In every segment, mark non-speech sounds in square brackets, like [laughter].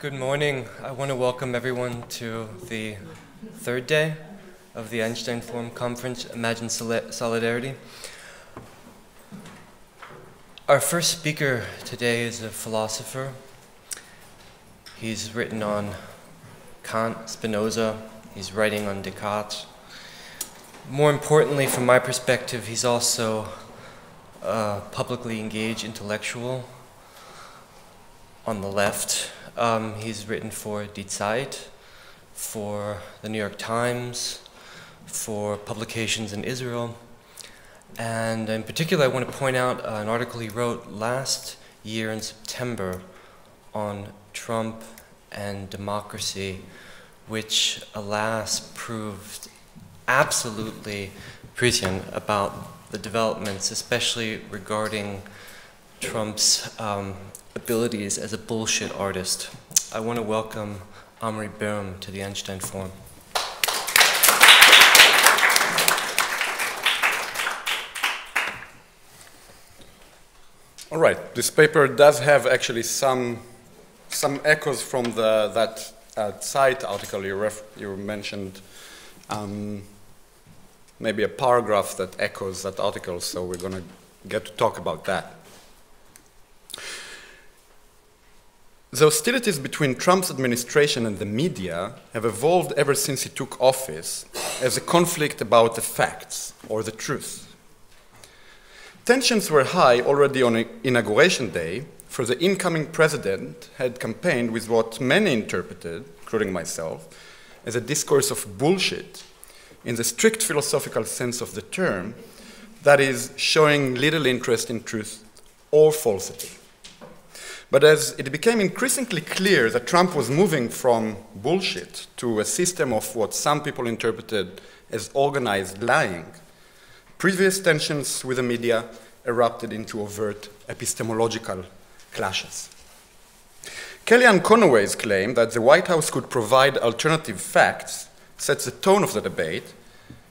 Good morning. I want to welcome everyone to the third day of the Einstein Forum Conference, Imagine Solidarity. Our first speaker today is a philosopher. He's written on Kant, Spinoza, he's writing on Descartes. More importantly, from my perspective, he's also a publicly engaged intellectual on the left. Um, he's written for Die Zeit, for the New York Times, for publications in Israel. And in particular, I want to point out an article he wrote last year in September on Trump and democracy, which, alas, proved absolutely prescient about the developments, especially regarding Trump's um, abilities as a bullshit artist. I want to welcome Omri Boehm to the Einstein Forum. All right, this paper does have actually some, some echoes from the, that uh, Zeit article you, you mentioned. Um, maybe a paragraph that echoes that article, so we're going to get to talk about that. The hostilities between Trump's administration and the media have evolved ever since he took office as a conflict about the facts or the truth. Tensions were high already on inauguration day, for the incoming president had campaigned with what many interpreted, including myself, as a discourse of bullshit in the strict philosophical sense of the term, that is, showing little interest in truth or falsity. But as it became increasingly clear that Trump was moving from bullshit to a system of what some people interpreted as organized lying, previous tensions with the media erupted into overt epistemological clashes. Kellyanne Conway's claim that the White House could provide alternative facts sets the tone of the debate.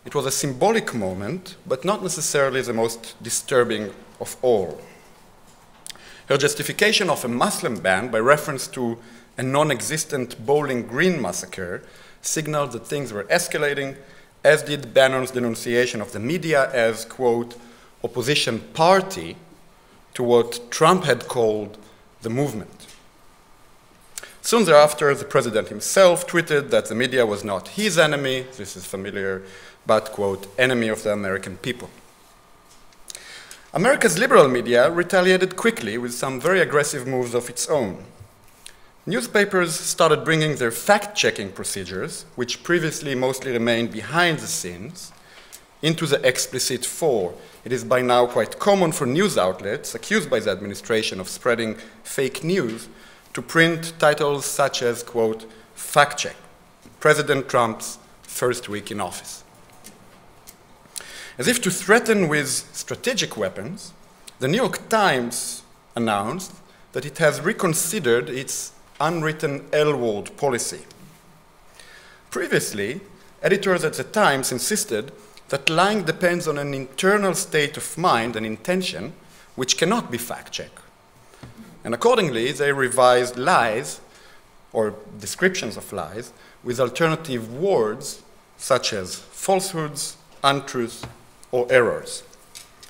It was a symbolic moment, but not necessarily the most disturbing of all. Her justification of a Muslim ban by reference to a non existent Bowling Green massacre signaled that things were escalating, as did Bannon's denunciation of the media as, quote, opposition party to what Trump had called the movement. Soon thereafter, the president himself tweeted that the media was not his enemy, this is familiar, but, quote, enemy of the American people. America's liberal media retaliated quickly with some very aggressive moves of its own. Newspapers started bringing their fact checking procedures, which previously mostly remained behind the scenes, into the explicit fore. It is by now quite common for news outlets accused by the administration of spreading fake news to print titles such as, quote, fact check, President Trump's first week in office. As if to threaten with strategic weapons, the New York Times announced that it has reconsidered its unwritten L word policy. Previously, editors at the Times insisted that lying depends on an internal state of mind and intention which cannot be fact checked. And accordingly, they revised lies or descriptions of lies with alternative words such as falsehoods, untruths, or errors.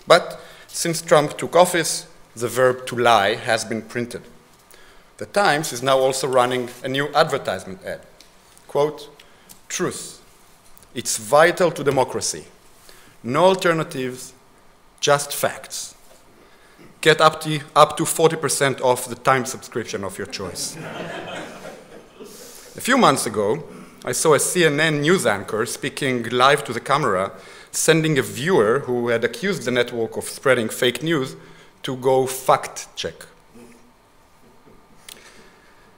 But since Trump took office, the verb to lie has been printed. The Times is now also running a new advertisement ad. Quote, truth. It's vital to democracy. No alternatives, just facts. Get up to, up to 40% off the time subscription of your choice. [laughs] a few months ago, I saw a CNN news anchor speaking live to the camera sending a viewer who had accused the network of spreading fake news to go fact check.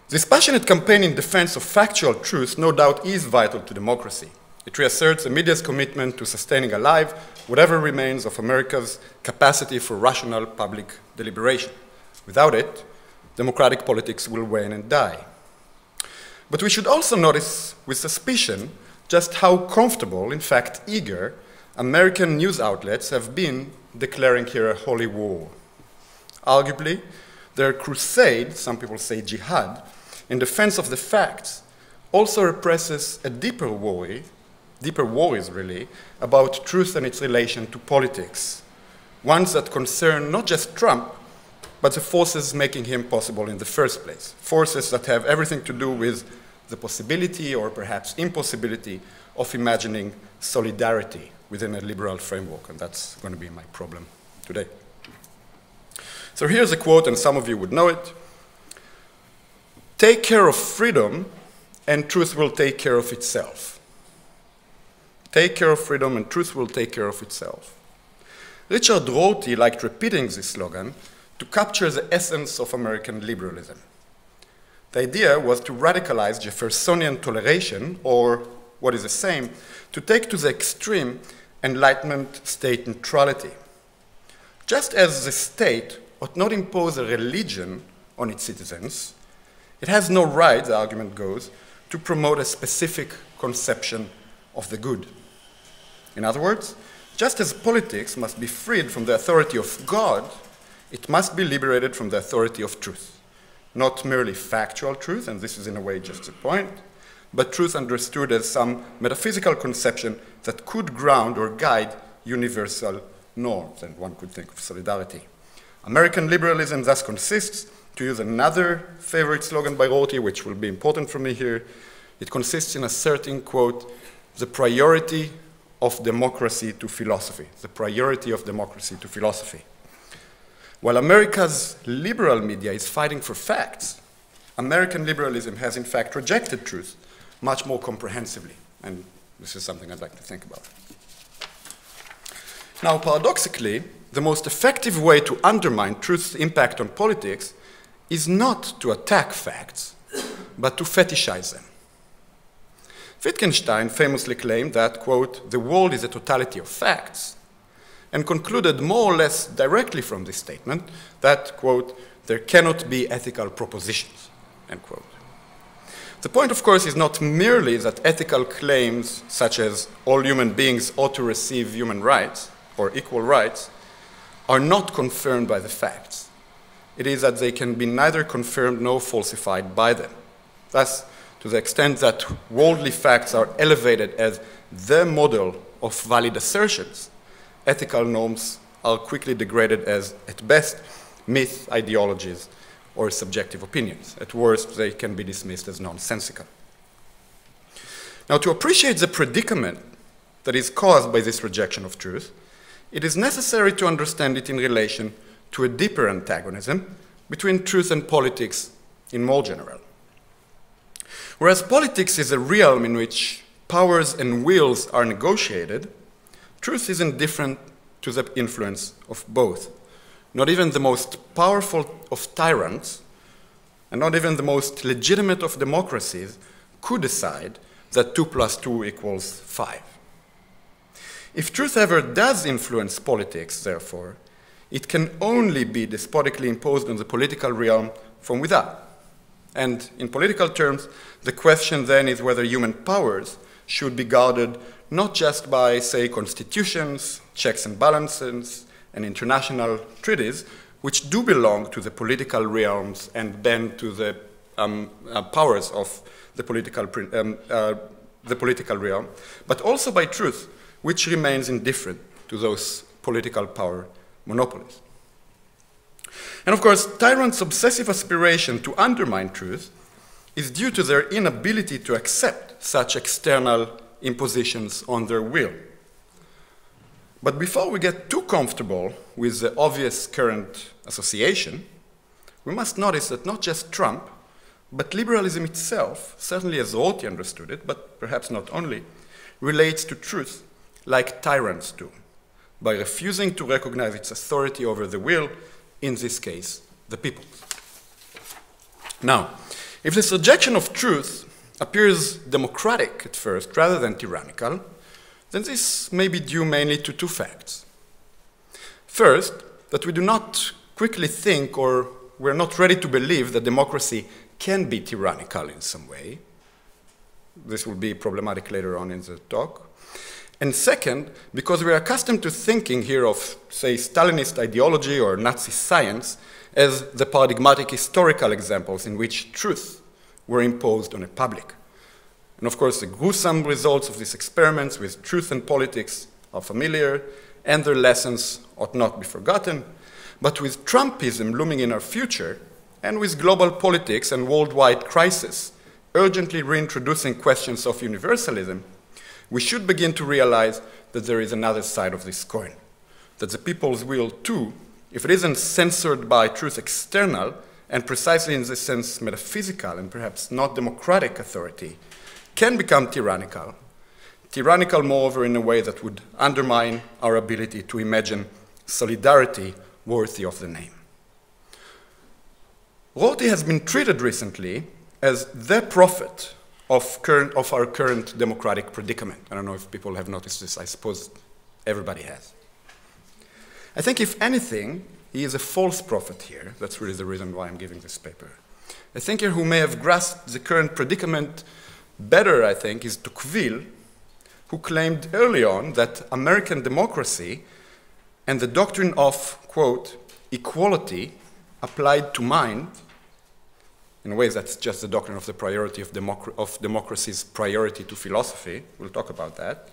This passionate campaign in defense of factual truth no doubt is vital to democracy. It reasserts the media's commitment to sustaining alive whatever remains of America's capacity for rational public deliberation. Without it, democratic politics will wane and die. But we should also notice with suspicion just how comfortable, in fact eager, American news outlets have been declaring here a holy war. Arguably, their crusade, some people say jihad, in defense of the facts, also represses a deeper worry, deeper worries really, about truth and its relation to politics, ones that concern not just Trump, but the forces making him possible in the first place, forces that have everything to do with the possibility or perhaps impossibility of imagining solidarity within a liberal framework, and that's going to be my problem today. So here's a quote, and some of you would know it. Take care of freedom, and truth will take care of itself. Take care of freedom, and truth will take care of itself. Richard Rorty liked repeating this slogan to capture the essence of American liberalism. The idea was to radicalize Jeffersonian toleration, or what is the same, to take to the extreme Enlightenment state neutrality. Just as the state ought not impose a religion on its citizens, it has no right, the argument goes, to promote a specific conception of the good. In other words, just as politics must be freed from the authority of God, it must be liberated from the authority of truth. Not merely factual truth, and this is in a way just a point, but truth understood as some metaphysical conception that could ground or guide universal norms, and one could think of solidarity. American liberalism thus consists, to use another favorite slogan by Rorty, which will be important for me here, it consists in asserting, quote, the priority of democracy to philosophy, the priority of democracy to philosophy. While America's liberal media is fighting for facts, American liberalism has in fact rejected truth much more comprehensively. And this is something I'd like to think about. Now, paradoxically, the most effective way to undermine truth's impact on politics is not to attack facts, but to fetishize them. Wittgenstein famously claimed that, quote, the world is a totality of facts, and concluded more or less directly from this statement that, quote, there cannot be ethical propositions, end quote. The point, of course, is not merely that ethical claims such as all human beings ought to receive human rights or equal rights are not confirmed by the facts. It is that they can be neither confirmed nor falsified by them. Thus, to the extent that worldly facts are elevated as the model of valid assertions, ethical norms are quickly degraded as, at best, myth ideologies or subjective opinions. At worst, they can be dismissed as nonsensical. Now, to appreciate the predicament that is caused by this rejection of truth, it is necessary to understand it in relation to a deeper antagonism between truth and politics in more general. Whereas politics is a realm in which powers and wills are negotiated, truth is indifferent to the influence of both not even the most powerful of tyrants, and not even the most legitimate of democracies, could decide that 2 plus 2 equals 5. If truth ever does influence politics, therefore, it can only be despotically imposed on the political realm from without. And in political terms, the question then is whether human powers should be guarded not just by, say, constitutions, checks and balances, and international treaties, which do belong to the political realms and bend to the um, uh, powers of the political, um, uh, the political realm, but also by truth, which remains indifferent to those political power monopolies. And of course, tyrants' obsessive aspiration to undermine truth is due to their inability to accept such external impositions on their will. But before we get too comfortable with the obvious current association, we must notice that not just Trump, but liberalism itself, certainly as Rorty understood it, but perhaps not only, relates to truth like tyrants do, by refusing to recognize its authority over the will, in this case, the people. Now, if this rejection of truth appears democratic at first rather than tyrannical, then this may be due mainly to two facts. First, that we do not quickly think or we're not ready to believe that democracy can be tyrannical in some way. This will be problematic later on in the talk. And second, because we are accustomed to thinking here of, say, Stalinist ideology or Nazi science as the paradigmatic historical examples in which truth were imposed on a public. And of course, the gruesome results of these experiments with truth and politics are familiar, and their lessons ought not be forgotten. But with Trumpism looming in our future, and with global politics and worldwide crisis urgently reintroducing questions of universalism, we should begin to realize that there is another side of this coin. That the people's will, too, if it isn't censored by truth external, and precisely in this sense metaphysical and perhaps not democratic authority, can become tyrannical. Tyrannical, moreover, in a way that would undermine our ability to imagine solidarity worthy of the name. Rorty has been treated recently as the prophet of, current, of our current democratic predicament. I don't know if people have noticed this, I suppose everybody has. I think, if anything, he is a false prophet here. That's really the reason why I'm giving this paper. A thinker who may have grasped the current predicament better, I think, is Tocqueville, who claimed early on that American democracy and the doctrine of, quote, equality applied to mind in a way, that's just the doctrine of the priority of, democ of democracy's priority to philosophy. We'll talk about that.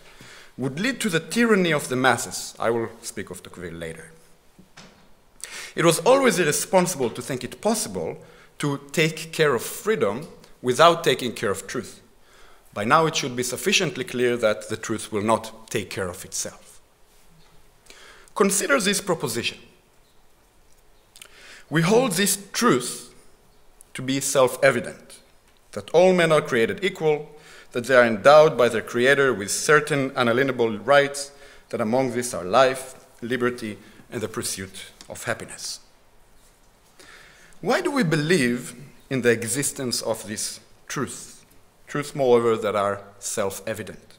Would lead to the tyranny of the masses. I will speak of Tocqueville later. It was always irresponsible to think it possible to take care of freedom without taking care of truth. By now, it should be sufficiently clear that the truth will not take care of itself. Consider this proposition. We hold this truth to be self evident that all men are created equal, that they are endowed by their Creator with certain unalienable rights, that among these are life, liberty, and the pursuit of happiness. Why do we believe in the existence of this truth? Truths, moreover, that are self evident.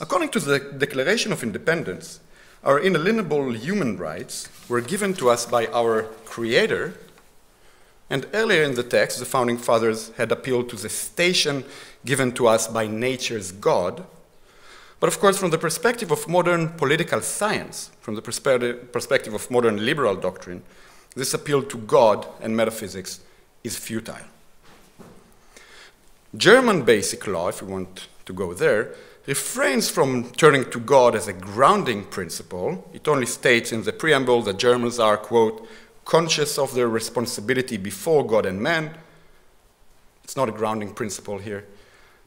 According to the Declaration of Independence, our inalienable human rights were given to us by our Creator and earlier in the text, the founding fathers had appealed to the station given to us by nature's God. But of course, from the perspective of modern political science, from the perspective of modern liberal doctrine, this appeal to God and metaphysics is futile. German basic law, if we want to go there, refrains from turning to God as a grounding principle. It only states in the preamble that Germans are, quote, conscious of their responsibility before God and man. It's not a grounding principle here.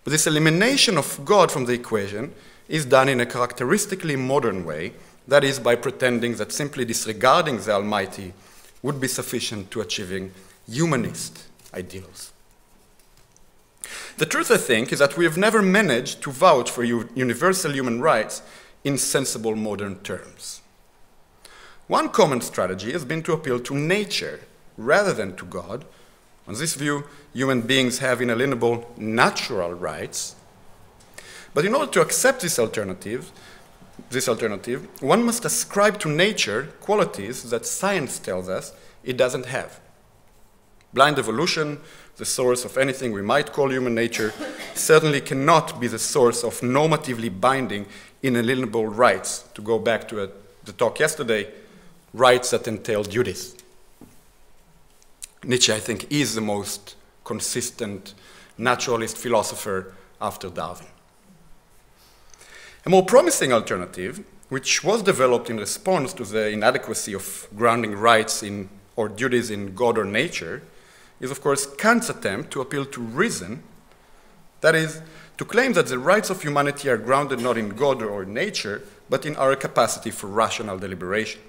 But this elimination of God from the equation is done in a characteristically modern way, that is, by pretending that simply disregarding the Almighty would be sufficient to achieving humanist ideals. The truth, I think, is that we have never managed to vouch for universal human rights in sensible modern terms. One common strategy has been to appeal to nature rather than to God. On this view, human beings have inalienable natural rights. But in order to accept this alternative, this alternative, one must ascribe to nature qualities that science tells us it doesn't have. Blind evolution, the source of anything we might call human nature, certainly cannot be the source of normatively binding inalienable rights. To go back to a, the talk yesterday, rights that entail duties. Nietzsche, I think, is the most consistent naturalist philosopher after Darwin. A more promising alternative, which was developed in response to the inadequacy of grounding rights in, or duties in God or nature, is of course Kant's attempt to appeal to reason, that is, to claim that the rights of humanity are grounded not in God or nature, but in our capacity for rational deliberation.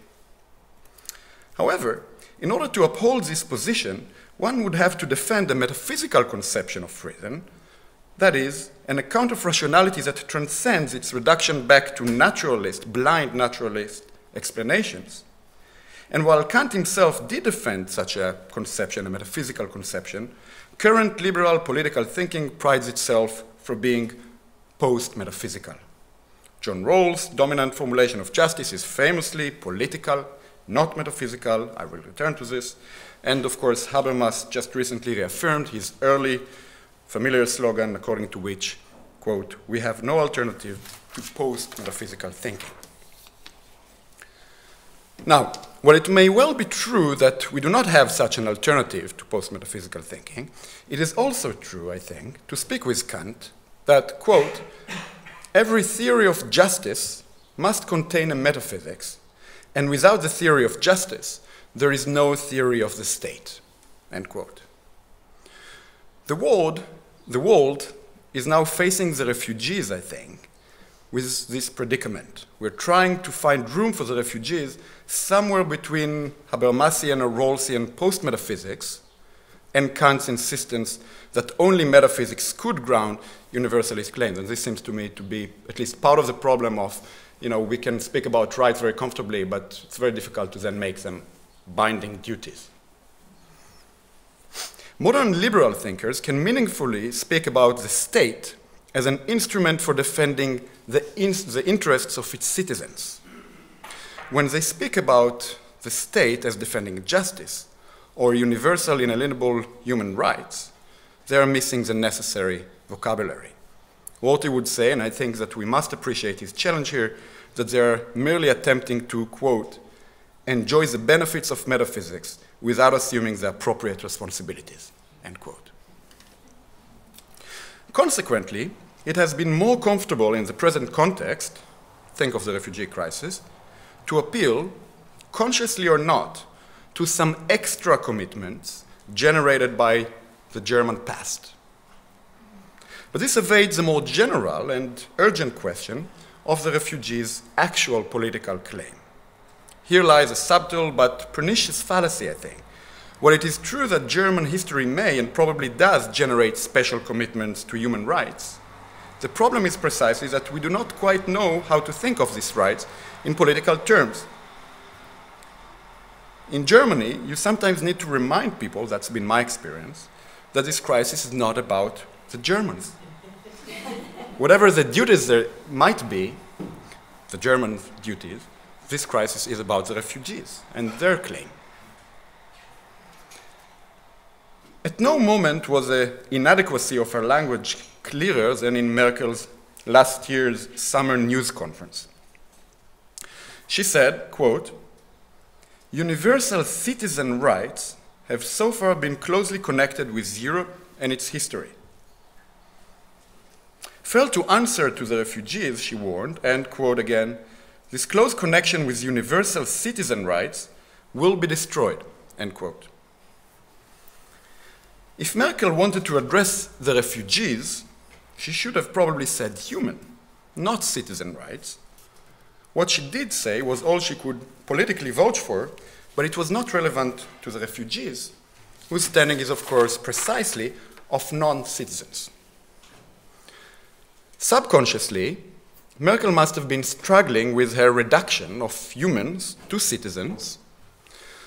However, in order to uphold this position, one would have to defend a metaphysical conception of reason, that is, an account of rationality that transcends its reduction back to naturalist, blind naturalist explanations. And while Kant himself did defend such a conception, a metaphysical conception, current liberal political thinking prides itself for being post metaphysical. John Rawls' dominant formulation of justice is famously political not metaphysical. I will return to this. And of course, Habermas just recently reaffirmed his early familiar slogan, according to which, quote, we have no alternative to post metaphysical thinking. Now, while it may well be true that we do not have such an alternative to post metaphysical thinking, it is also true, I think, to speak with Kant, that, quote, every theory of justice must contain a metaphysics, and without the theory of justice, there is no theory of the state, end quote. The world, the world is now facing the refugees, I think, with this predicament. We're trying to find room for the refugees somewhere between Habermasian or Rawlsian post metaphysics and Kant's insistence that only metaphysics could ground universalist claims. And this seems to me to be at least part of the problem of, you know, we can speak about rights very comfortably, but it's very difficult to then make them binding duties. Modern liberal thinkers can meaningfully speak about the state as an instrument for defending the, in, the interests of its citizens. When they speak about the state as defending justice or universal inalienable human rights, they are missing the necessary vocabulary. Rorty would say, and I think that we must appreciate his challenge here, that they are merely attempting to, quote, enjoy the benefits of metaphysics without assuming the appropriate responsibilities, end quote. Consequently, it has been more comfortable in the present context, think of the refugee crisis, to appeal, consciously or not, to some extra commitments generated by the German past. But this evades the more general and urgent question of the refugees' actual political claim. Here lies a subtle but pernicious fallacy, I think. While it is true that German history may and probably does generate special commitments to human rights, the problem is precisely that we do not quite know how to think of these rights in political terms. In Germany, you sometimes need to remind people, that's been my experience, that this crisis is not about the Germans. [laughs] Whatever the duties there might be, the German duties, this crisis is about the refugees and their claim. At no moment was the inadequacy of her language clearer than in Merkel's last year's summer news conference. She said, quote, Universal citizen rights have so far been closely connected with Europe and its history. Failed to answer to the refugees, she warned, and, quote again, this close connection with universal citizen rights will be destroyed, end quote. If Merkel wanted to address the refugees, she should have probably said human, not citizen rights. What she did say was all she could politically vouch for, but it was not relevant to the refugees, whose standing is, of course, precisely of non citizens. Subconsciously, Merkel must have been struggling with her reduction of humans to citizens,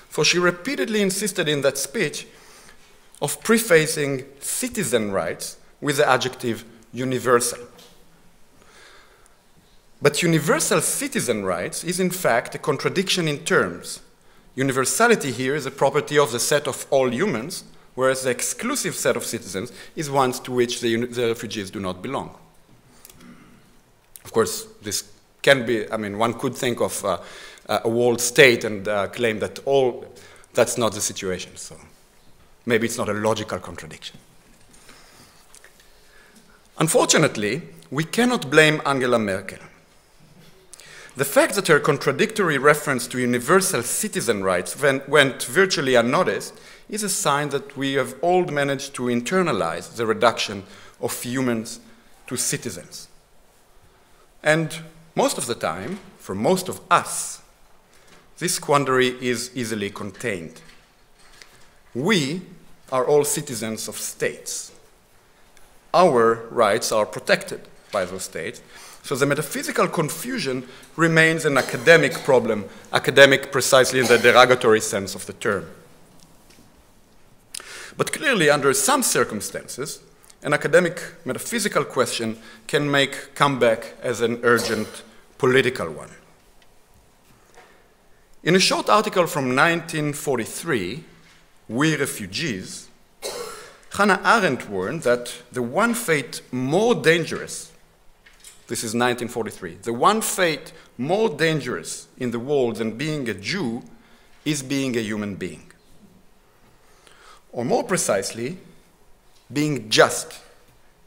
for she repeatedly insisted in that speech of prefacing citizen rights with the adjective universal. But universal citizen rights is in fact a contradiction in terms. Universality here is a property of the set of all humans, whereas the exclusive set of citizens is one to which the, the refugees do not belong. Of course, this can be, I mean, one could think of uh, a world state and uh, claim that all, that's not the situation. So maybe it's not a logical contradiction. Unfortunately, we cannot blame Angela Merkel. The fact that her contradictory reference to universal citizen rights went virtually unnoticed is a sign that we have all managed to internalize the reduction of humans to citizens. And most of the time, for most of us, this quandary is easily contained. We are all citizens of states our rights are protected by those states. So the metaphysical confusion remains an academic problem, academic precisely in the derogatory sense of the term. But clearly, under some circumstances, an academic metaphysical question can make comeback as an urgent political one. In a short article from 1943, We Refugees, Hannah Arendt warned that the one fate more dangerous, this is 1943, the one fate more dangerous in the world than being a Jew is being a human being. Or more precisely, being just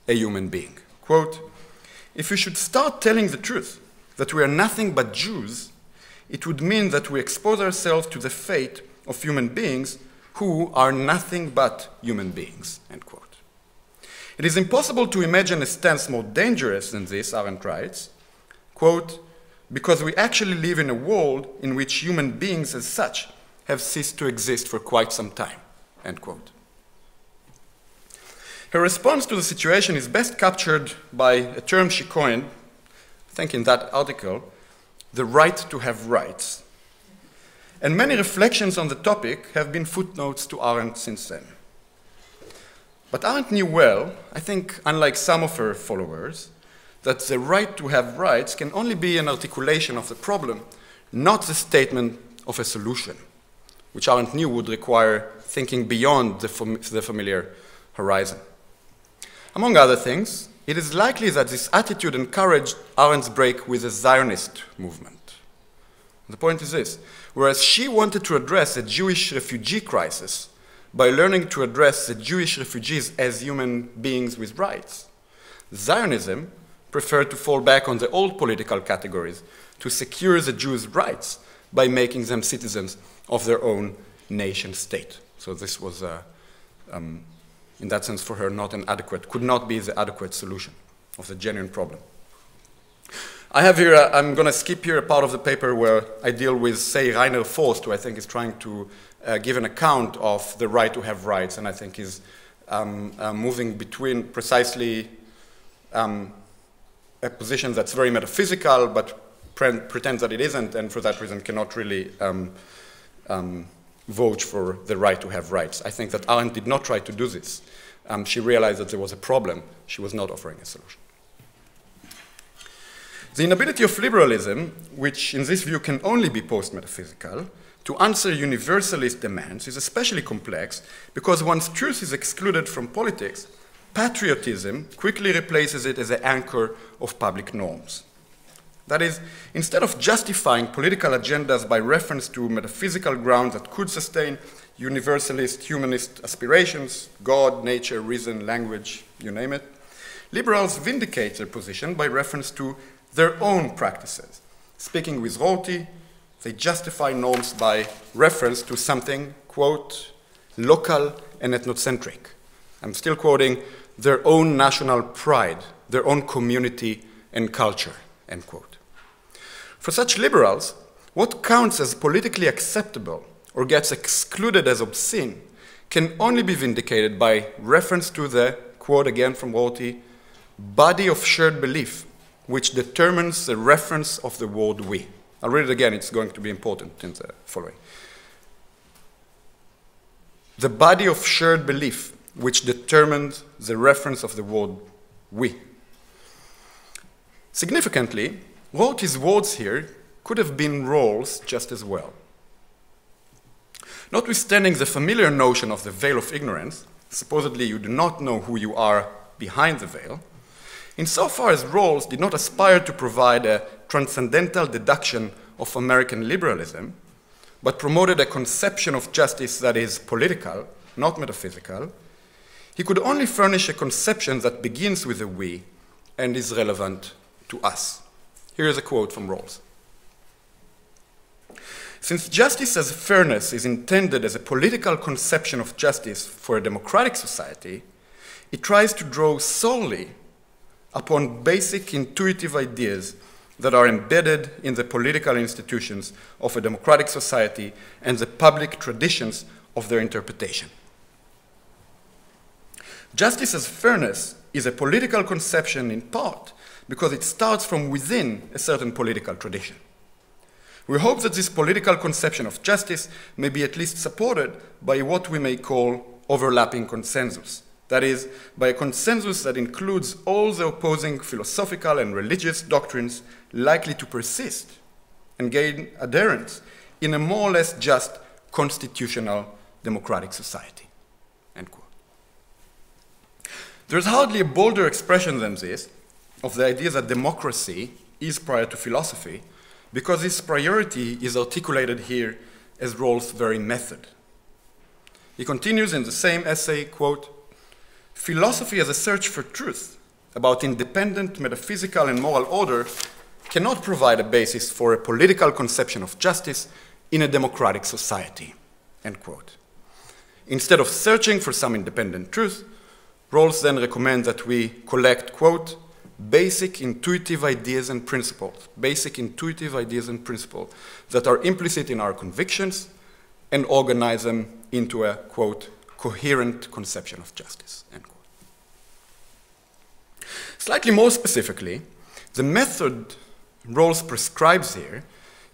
a human being. Quote, if we should start telling the truth that we are nothing but Jews, it would mean that we expose ourselves to the fate of human beings who are nothing but human beings. End quote. It is impossible to imagine a stance more dangerous than this, Arendt writes, quote, because we actually live in a world in which human beings as such have ceased to exist for quite some time, end quote. Her response to the situation is best captured by a term she coined, I think in that article, the right to have rights. And many reflections on the topic have been footnotes to Arendt since then. But Arendt knew well, I think, unlike some of her followers, that the right to have rights can only be an articulation of the problem, not the statement of a solution, which Arendt knew would require thinking beyond the, fam the familiar horizon. Among other things, it is likely that this attitude encouraged Arendt's break with the Zionist movement. The point is this whereas she wanted to address the Jewish refugee crisis by learning to address the Jewish refugees as human beings with rights, Zionism preferred to fall back on the old political categories to secure the Jews' rights by making them citizens of their own nation state. So this was uh, um, in that sense, for her, not an adequate, could not be the adequate solution of the genuine problem. I have here, I'm going to skip here a part of the paper where I deal with, say, Rainer Forst, who I think is trying to uh, give an account of the right to have rights, and I think is um, uh, moving between precisely um, a position that's very metaphysical, but pre pretends that it isn't, and for that reason cannot really um, um vote for the right to have rights. I think that Arendt did not try to do this. Um, she realized that there was a problem. She was not offering a solution. The inability of liberalism, which in this view can only be post metaphysical, to answer universalist demands is especially complex because once truth is excluded from politics, patriotism quickly replaces it as the anchor of public norms. That is, instead of justifying political agendas by reference to metaphysical grounds that could sustain universalist humanist aspirations, God, nature, reason, language, you name it, liberals vindicate their position by reference to their own practices. Speaking with Rorty, they justify norms by reference to something, quote, local and ethnocentric. I'm still quoting their own national pride, their own community and culture, end quote. For such liberals, what counts as politically acceptable or gets excluded as obscene can only be vindicated by reference to the, quote again from Rorty, body of shared belief, which determines the reference of the word we. I'll read it again, it's going to be important in the following. The body of shared belief, which determines the reference of the word we. Significantly, Rorty's words here could have been Rawls just as well. Notwithstanding the familiar notion of the veil of ignorance, supposedly you do not know who you are behind the veil, insofar as Rawls did not aspire to provide a transcendental deduction of American liberalism, but promoted a conception of justice that is political, not metaphysical, he could only furnish a conception that begins with a we and is relevant to us. Here is a quote from Rawls. Since justice as fairness is intended as a political conception of justice for a democratic society, it tries to draw solely upon basic intuitive ideas that are embedded in the political institutions of a democratic society and the public traditions of their interpretation. Justice as fairness is a political conception in part because it starts from within a certain political tradition. We hope that this political conception of justice may be at least supported by what we may call overlapping consensus. That is, by a consensus that includes all the opposing philosophical and religious doctrines likely to persist and gain adherence in a more or less just constitutional democratic society. There's hardly a bolder expression than this of the idea that democracy is prior to philosophy, because this priority is articulated here as Rawls' very method. He continues in the same essay, quote, philosophy as a search for truth about independent metaphysical and moral order cannot provide a basis for a political conception of justice in a democratic society, end quote. Instead of searching for some independent truth, Rawls then recommends that we collect, quote, basic intuitive ideas and principles, basic intuitive ideas and principles that are implicit in our convictions and organize them into a, quote, coherent conception of justice. Slightly more specifically, the method Rawls prescribes here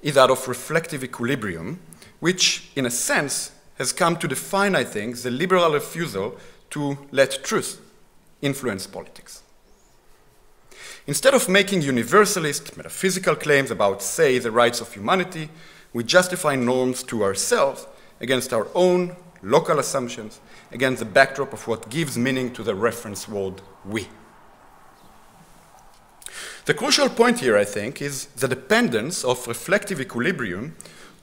is that of reflective equilibrium, which, in a sense, has come to define, I think, the liberal refusal to let truth influence politics. Instead of making universalist metaphysical claims about, say, the rights of humanity, we justify norms to ourselves against our own local assumptions, against the backdrop of what gives meaning to the reference word we. The crucial point here, I think, is the dependence of reflective equilibrium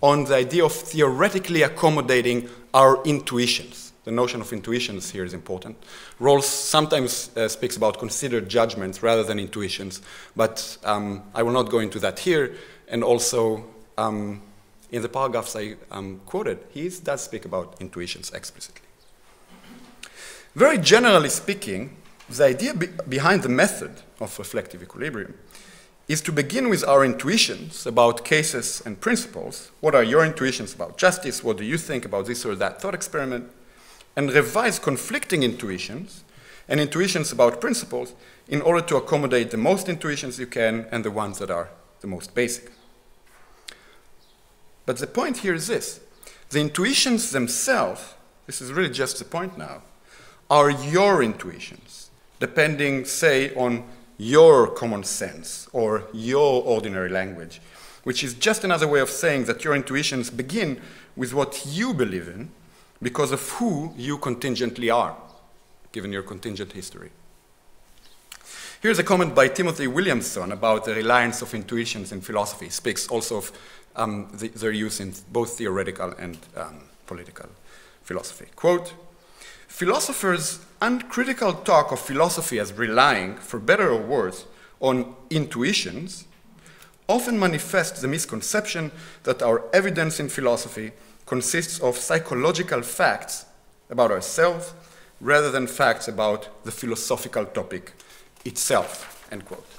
on the idea of theoretically accommodating our intuitions. The notion of intuitions here is important. Rawls sometimes uh, speaks about considered judgments rather than intuitions, but um, I will not go into that here. And also, um, in the paragraphs I um, quoted, he does speak about intuitions explicitly. Very generally speaking, the idea be behind the method of reflective equilibrium is to begin with our intuitions about cases and principles. What are your intuitions about justice? What do you think about this or that thought experiment? And revise conflicting intuitions and intuitions about principles in order to accommodate the most intuitions you can and the ones that are the most basic. But the point here is this the intuitions themselves, this is really just the point now, are your intuitions, depending, say, on your common sense or your ordinary language, which is just another way of saying that your intuitions begin with what you believe in because of who you contingently are, given your contingent history. Here's a comment by Timothy Williamson about the reliance of intuitions in philosophy. He speaks also of um, the, their use in both theoretical and um, political philosophy. Quote, Philosophers' uncritical talk of philosophy as relying, for better or worse, on intuitions often manifests the misconception that our evidence in philosophy consists of psychological facts about ourselves rather than facts about the philosophical topic itself. End quote.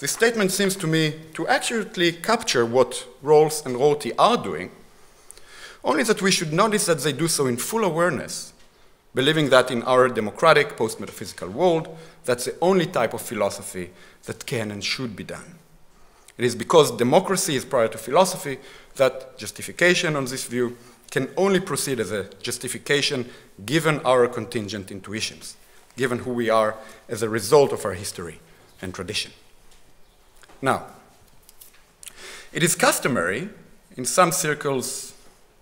This statement seems to me to accurately capture what Rawls and Rorty are doing, only that we should notice that they do so in full awareness believing that in our democratic post-metaphysical world, that's the only type of philosophy that can and should be done. It is because democracy is prior to philosophy that justification on this view can only proceed as a justification given our contingent intuitions, given who we are as a result of our history and tradition. Now, it is customary in some circles,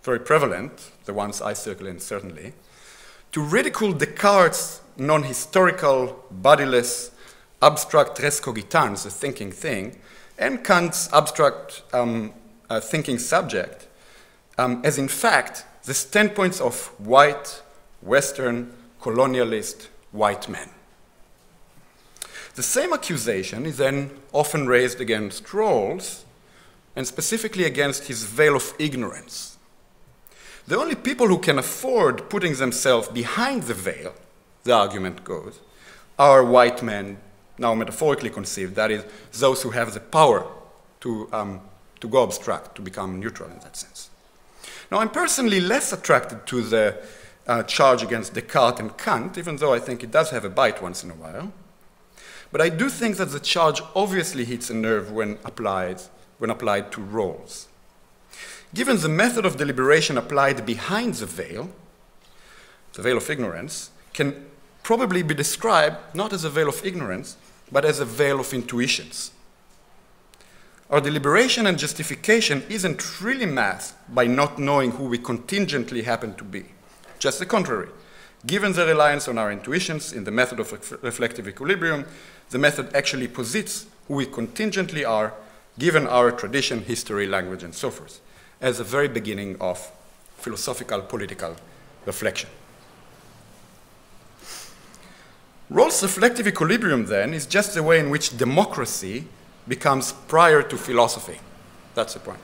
very prevalent, the ones I circle in certainly, to ridicule Descartes' non historical, bodiless, abstract res cogitans, the thinking thing, and Kant's abstract um, uh, thinking subject, um, as in fact the standpoints of white, Western, colonialist white men. The same accusation is then often raised against Rawls, and specifically against his veil of ignorance the only people who can afford putting themselves behind the veil, the argument goes, are white men, now metaphorically conceived, that is, those who have the power to, um, to go abstract, to become neutral in that sense. Now, I'm personally less attracted to the uh, charge against Descartes and Kant, even though I think it does have a bite once in a while. But I do think that the charge obviously hits a nerve when applied, when applied to Rawls. Given the method of deliberation applied behind the veil, the veil of ignorance, can probably be described not as a veil of ignorance, but as a veil of intuitions. Our deliberation and justification isn't really masked by not knowing who we contingently happen to be. Just the contrary. Given the reliance on our intuitions in the method of reflective equilibrium, the method actually posits who we contingently are, given our tradition, history, language, and so forth as the very beginning of philosophical political reflection. Rawls' reflective equilibrium, then, is just the way in which democracy becomes prior to philosophy. That's the point.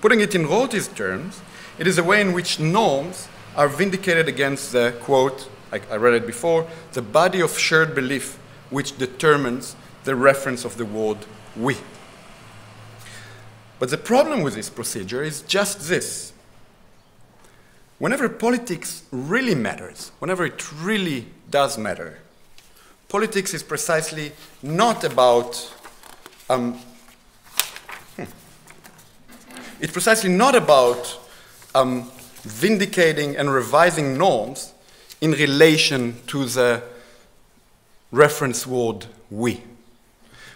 Putting it in Rorty's terms, it is a way in which norms are vindicated against the, quote, I, I read it before, the body of shared belief which determines the reference of the word we. But the problem with this procedure is just this. Whenever politics really matters, whenever it really does matter, politics is precisely not about um, hmm, it's precisely not about um, vindicating and revising norms in relation to the reference word we.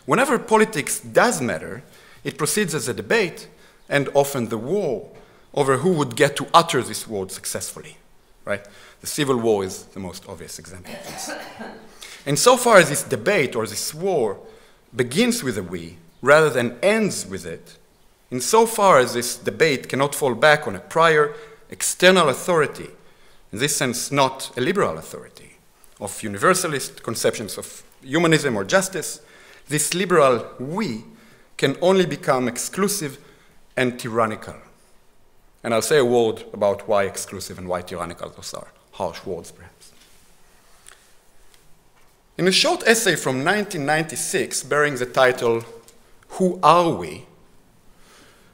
Whenever politics does matter, it proceeds as a debate and often the war over who would get to utter this word successfully. Right? The Civil War is the most obvious example of this. And so far as this debate or this war begins with a we rather than ends with it, in so far as this debate cannot fall back on a prior external authority, in this sense not a liberal authority, of universalist conceptions of humanism or justice, this liberal we can only become exclusive and tyrannical. And I'll say a word about why exclusive and why tyrannical those are. Harsh words, perhaps. In a short essay from 1996 bearing the title, Who Are We?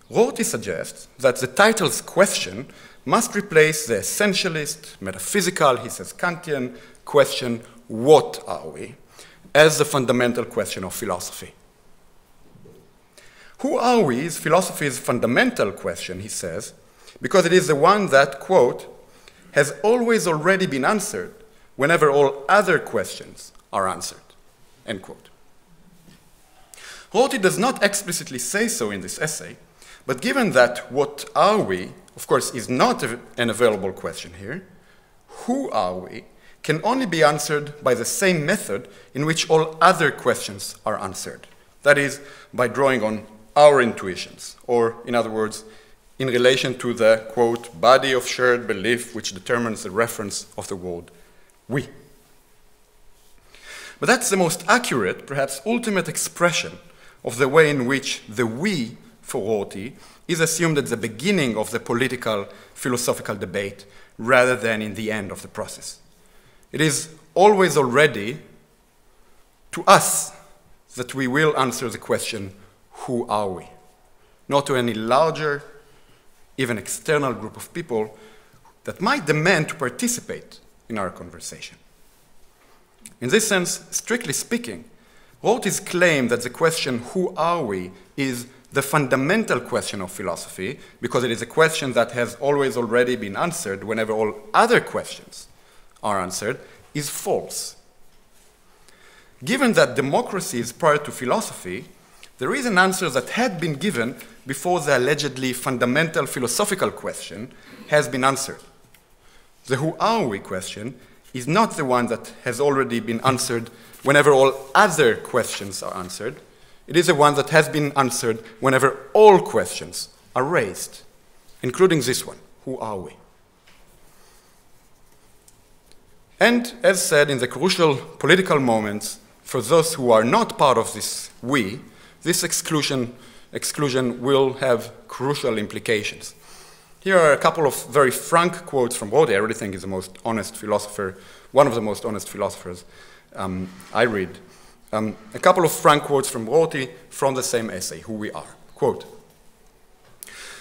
Rorty suggests that the title's question must replace the essentialist, metaphysical, he says Kantian, question, What are we? as the fundamental question of philosophy. Who are we is philosophy's fundamental question, he says, because it is the one that, quote, has always already been answered whenever all other questions are answered, end quote. Rorty does not explicitly say so in this essay, but given that what are we, of course, is not an available question here, who are we can only be answered by the same method in which all other questions are answered. That is, by drawing on our intuitions, or, in other words, in relation to the, quote, body of shared belief which determines the reference of the word we. But that's the most accurate, perhaps ultimate expression of the way in which the we for Rorty is assumed at the beginning of the political philosophical debate rather than in the end of the process. It is always already to us that we will answer the question, who are we? Not to any larger, even external group of people that might demand to participate in our conversation. In this sense, strictly speaking, Rorty's claim that the question, who are we, is the fundamental question of philosophy, because it is a question that has always already been answered whenever all other questions are answered is false. Given that democracy is prior to philosophy, there is an answer that had been given before the allegedly fundamental philosophical question has been answered. The who are we question is not the one that has already been answered whenever all other questions are answered. It is the one that has been answered whenever all questions are raised, including this one who are we? And as said, in the crucial political moments, for those who are not part of this we, this exclusion, exclusion will have crucial implications. Here are a couple of very frank quotes from Rorty. I really think he's the most honest philosopher, one of the most honest philosophers um, I read. Um, a couple of frank quotes from Rorty from the same essay, Who We Are. Quote,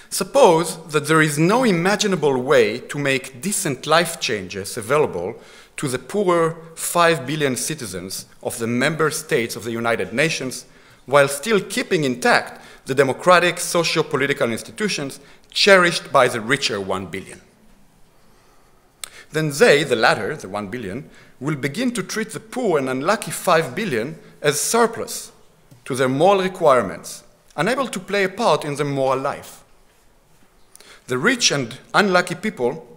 Suppose that there is no imaginable way to make decent life changes available to the poorer 5 billion citizens of the member states of the United Nations while still keeping intact the democratic socio political institutions cherished by the richer 1 billion. Then they, the latter, the 1 billion, will begin to treat the poor and unlucky 5 billion as surplus to their moral requirements, unable to play a part in their moral life. The rich and unlucky people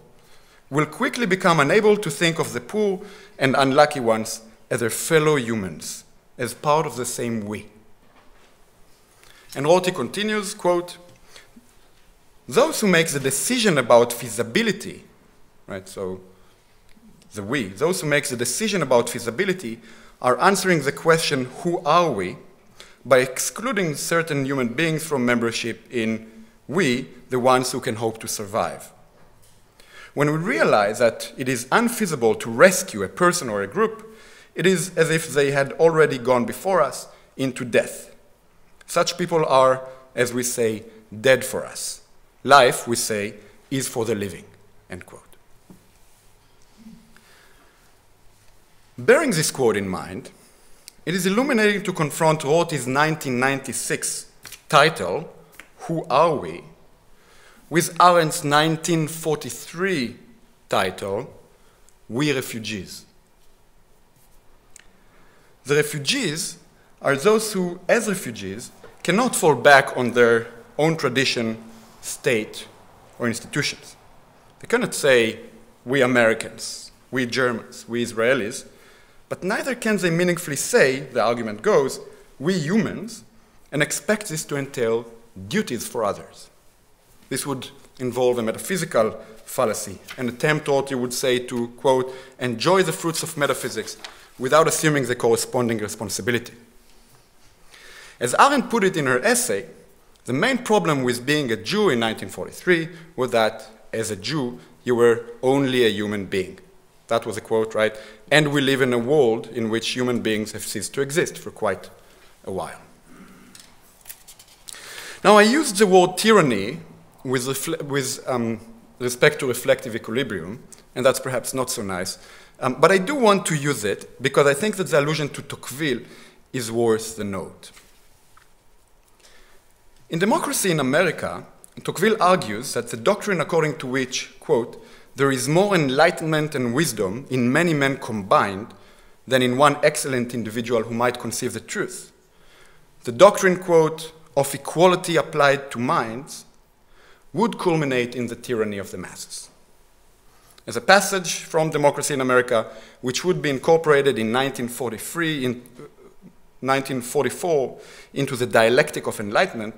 will quickly become unable to think of the poor and unlucky ones as their fellow humans, as part of the same we. And Rorty continues, quote, those who make the decision about feasibility, right, so the we, those who make the decision about feasibility are answering the question, who are we, by excluding certain human beings from membership in we, the ones who can hope to survive. When we realize that it is unfeasible to rescue a person or a group, it is as if they had already gone before us into death. Such people are, as we say, dead for us. Life, we say, is for the living. End quote. Bearing this quote in mind, it is illuminating to confront Rorty's 1996 title, Who Are We? With Arendt's 1943 title, We Refugees. The refugees are those who, as refugees, cannot fall back on their own tradition, state, or institutions. They cannot say, we Americans, we Germans, we Israelis, but neither can they meaningfully say, the argument goes, we humans, and expect this to entail duties for others. This would involve a metaphysical fallacy, an attempt, Rorty would say, to, quote, enjoy the fruits of metaphysics without assuming the corresponding responsibility. As Arendt put it in her essay, the main problem with being a Jew in 1943 was that, as a Jew, you were only a human being. That was a quote, right? And we live in a world in which human beings have ceased to exist for quite a while. Now, I used the word tyranny with, with um, respect to reflective equilibrium, and that's perhaps not so nice. Um, but I do want to use it because I think that the allusion to Tocqueville is worth the note. In Democracy in America, Tocqueville argues that the doctrine according to which, quote, there is more enlightenment and wisdom in many men combined than in one excellent individual who might conceive the truth. The doctrine, quote, of equality applied to minds would culminate in the tyranny of the masses. As a passage from Democracy in America, which would be incorporated in 1943, in 1944 into the dialectic of enlightenment,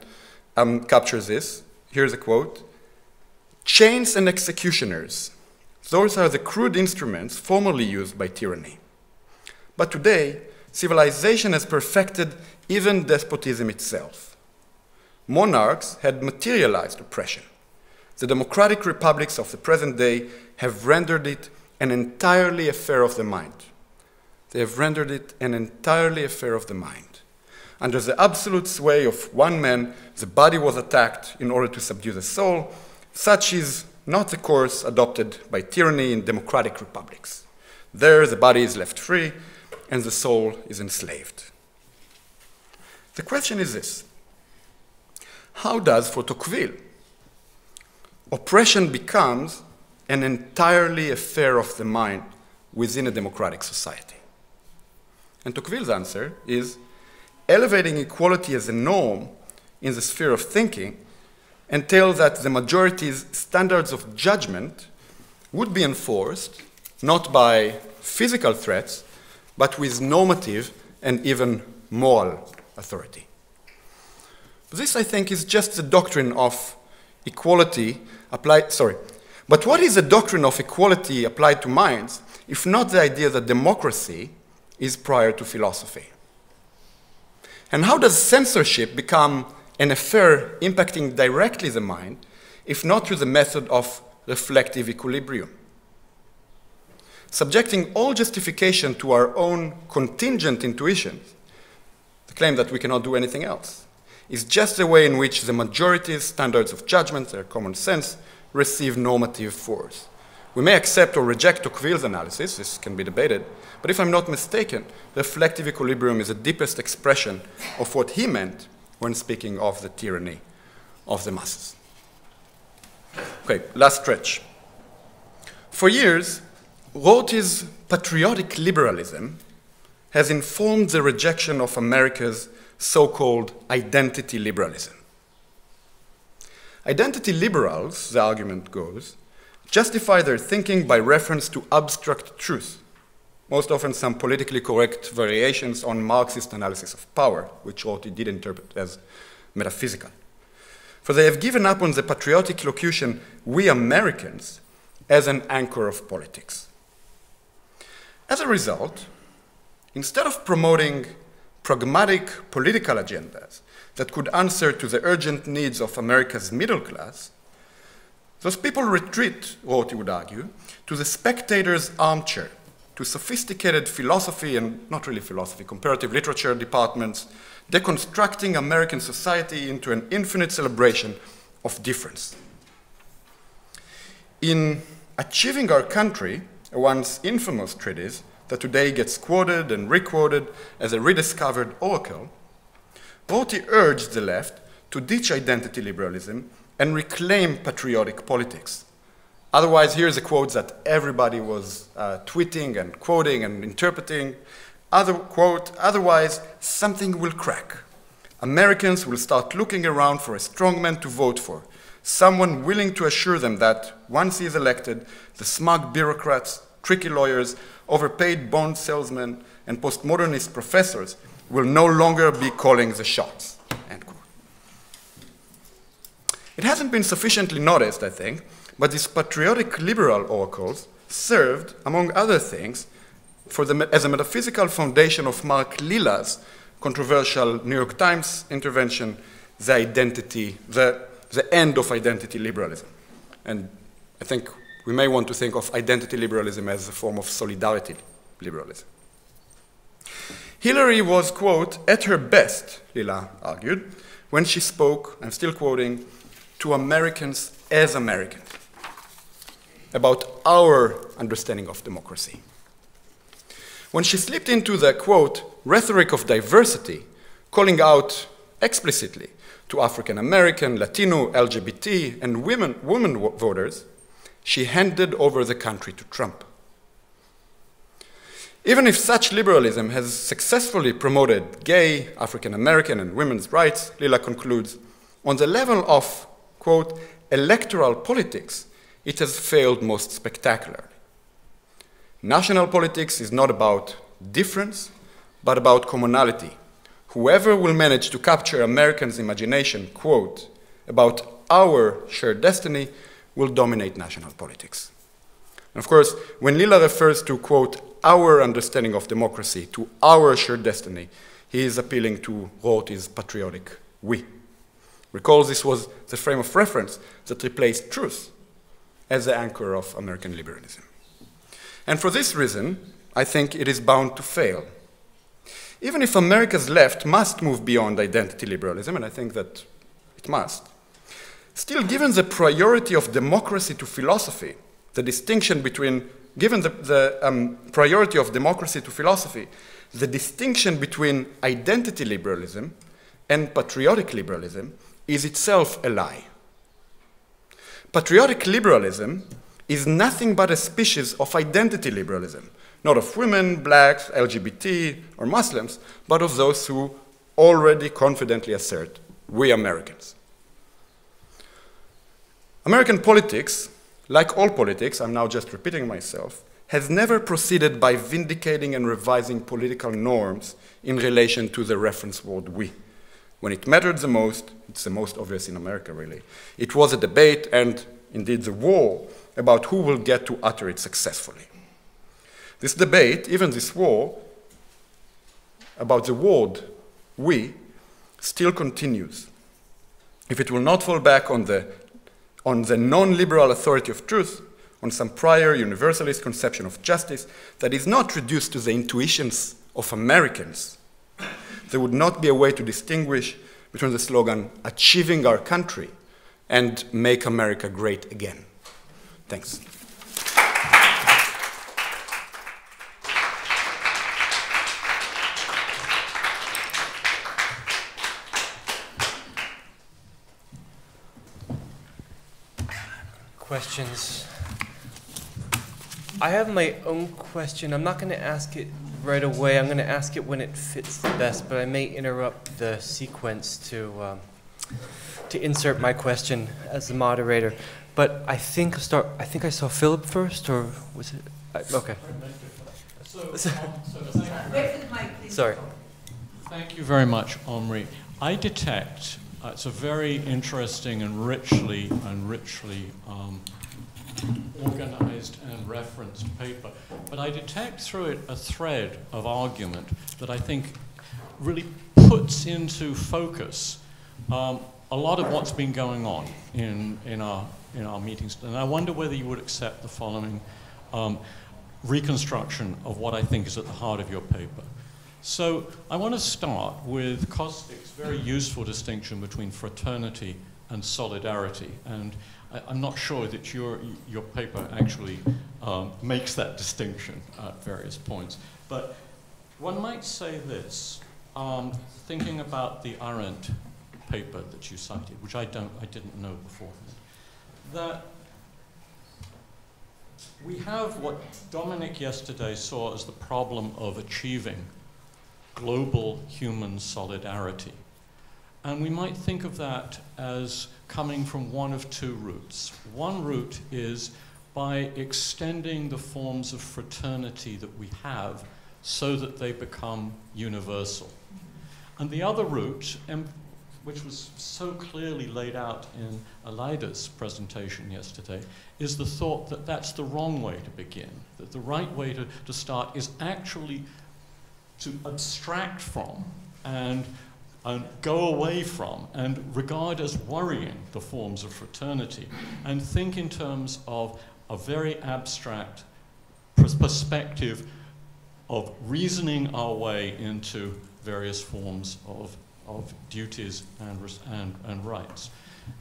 um, captures this. Here's a quote Chains and executioners, those are the crude instruments formerly used by tyranny. But today, civilization has perfected even despotism itself monarchs had materialized oppression. The democratic republics of the present day have rendered it an entirely affair of the mind. They have rendered it an entirely affair of the mind. Under the absolute sway of one man, the body was attacked in order to subdue the soul. Such is not the course adopted by tyranny in democratic republics. There, the body is left free and the soul is enslaved. The question is this how does, for Tocqueville, oppression becomes an entirely affair of the mind within a democratic society? And Tocqueville's answer is elevating equality as a norm in the sphere of thinking entails that the majority's standards of judgment would be enforced not by physical threats, but with normative and even moral authority. This, I think, is just the doctrine of equality applied, sorry. But what is the doctrine of equality applied to minds, if not the idea that democracy is prior to philosophy? And how does censorship become an affair impacting directly the mind, if not through the method of reflective equilibrium? Subjecting all justification to our own contingent intuitions, the claim that we cannot do anything else is just the way in which the majority's standards of judgment, their common sense, receive normative force. We may accept or reject Tocqueville's analysis, this can be debated, but if I'm not mistaken, reflective equilibrium is the deepest expression of what he meant when speaking of the tyranny of the masses. Okay, last stretch. For years, Rorty's patriotic liberalism has informed the rejection of America's so called identity liberalism. Identity liberals, the argument goes, justify their thinking by reference to abstract truth, most often some politically correct variations on Marxist analysis of power, which Rorty did interpret as metaphysical. for they have given up on the patriotic locution, we Americans, as an anchor of politics. As a result, instead of promoting pragmatic political agendas that could answer to the urgent needs of America's middle class, those people retreat, Rorty would argue, to the spectator's armchair, to sophisticated philosophy and not really philosophy, comparative literature departments, deconstructing American society into an infinite celebration of difference. In Achieving Our Country, a once infamous treatise that today gets quoted and requoted as a rediscovered oracle, Rorty urged the left to ditch identity liberalism and reclaim patriotic politics. Otherwise, here's a quote that everybody was uh, tweeting and quoting and interpreting. Other, quote, otherwise, something will crack. Americans will start looking around for a strong man to vote for, someone willing to assure them that, once he is elected, the smug bureaucrats, tricky lawyers, overpaid bond salesmen, and postmodernist professors will no longer be calling the shots. It hasn't been sufficiently noticed, I think, but these patriotic liberal oracles served, among other things, the, as a metaphysical foundation of Mark Lilla's controversial New York Times intervention, the identity, the, the end of identity liberalism. And I think we may want to think of identity liberalism as a form of solidarity liberalism. Hillary was, quote, at her best, Lilla argued, when she spoke, I'm still quoting, to Americans as Americans about our understanding of democracy. When she slipped into the, quote, rhetoric of diversity, calling out explicitly to African American, Latino, LGBT, and women, women voters, she handed over the country to Trump. Even if such liberalism has successfully promoted gay, African American, and women's rights, Lilla concludes, on the level of, quote, electoral politics, it has failed most spectacularly. National politics is not about difference, but about commonality. Whoever will manage to capture Americans' imagination, quote, about our shared destiny will dominate national politics. And of course, when Lilla refers to, quote, our understanding of democracy, to our shared destiny, he is appealing to Rorty's patriotic we. Recall this was the frame of reference that replaced truth as the anchor of American liberalism. And for this reason, I think it is bound to fail. Even if America's left must move beyond identity liberalism, and I think that it must, still, given the priority of democracy to philosophy, the distinction between, given the, the um, priority of democracy to philosophy, the distinction between identity liberalism and patriotic liberalism is itself a lie. Patriotic liberalism is nothing but a species of identity liberalism, not of women, blacks, LGBT, or Muslims, but of those who already confidently assert, we Americans. American politics, like all politics, I'm now just repeating myself, has never proceeded by vindicating and revising political norms in relation to the reference word we. When it mattered the most, it's the most obvious in America, really. It was a debate and indeed the war about who will get to utter it successfully. This debate, even this war, about the word we, still continues. If it will not fall back on the, on the non liberal authority of truth, on some prior universalist conception of justice that is not reduced to the intuitions of Americans, there would not be a way to distinguish between the slogan, achieving our country, and make America great again. Thanks. Questions? I have my own question. I'm not going to ask it right away. I'm going to ask it when it fits the best, but I may interrupt the sequence to um, to insert my question as the moderator. But I think I'll start. I think I saw Philip first, or was it? I, okay. So, um, so Sorry. Thank you very much, Omri. I detect Uh, it's a very interesting and richly and richly um, organized and referenced paper. But I detect through it a thread of argument that I think really puts into focus um, a lot of what's been going on in, in, our, in our meetings. And I wonder whether you would accept the following um, reconstruction of what I think is at the heart of your paper. So I want to start with Kostick's very useful distinction between fraternity and solidarity. And I, am not sure that your, your paper actually um, makes that distinction at various points. But one might say this, um, thinking about the Arendt paper that you cited, which I, don't, I didn't know beforehand, that we have what Dominic yesterday saw as the problem of achieving global human solidarity. And we might think of that as coming from one of two routes. One route is by extending the forms of fraternity that we have so that they become universal. And the other route, which was so clearly laid out in Aleida's presentation yesterday, is the thought that that's the wrong way to begin, that the right way to, to start is actually to abstract from and, and go away from and regard as worrying the forms of fraternity and think in terms of a very abstract perspective of reasoning our way into various forms of, of duties and, and, and rights.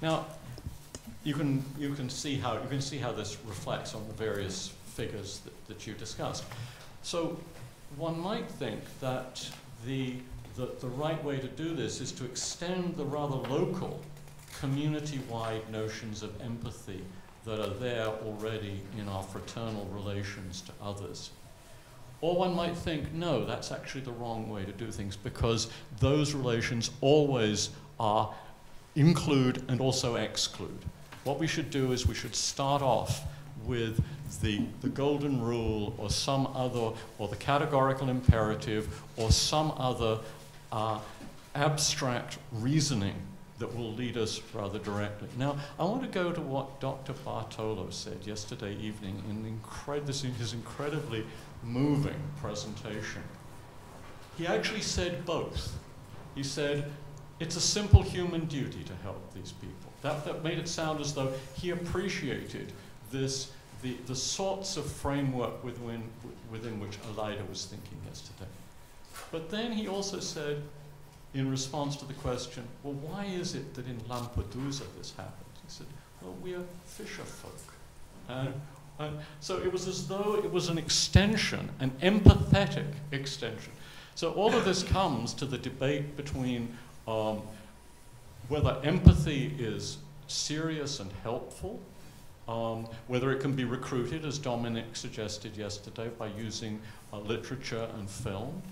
Now, you can, you, can see how, you can see how this reflects on the various figures that, that you discussed. So one might think that the, the, the right way to do this is to extend the rather local, community-wide notions of empathy that are there already in our fraternal relations to others. Or one might think, no, that's actually the wrong way to do things because those relations always are include and also exclude. What we should do is we should start off with the, the golden rule or some other, or the categorical imperative or some other uh, abstract reasoning that will lead us rather directly. Now, I want to go to what Dr. Bartolo said yesterday evening in this, his incredibly moving presentation. He actually said both. He said, it's a simple human duty to help these people. That, that made it sound as though he appreciated this, the, the sorts of framework within, within which Aleida was thinking yesterday. But then he also said, in response to the question, well, why is it that in Lampedusa this happened? He said, well, we are fisher folk. And, and so it was as though it was an extension, an empathetic extension. So all of this comes to the debate between um, whether empathy is serious and helpful, um, whether it can be recruited, as Dominic suggested yesterday, by using uh, literature and film,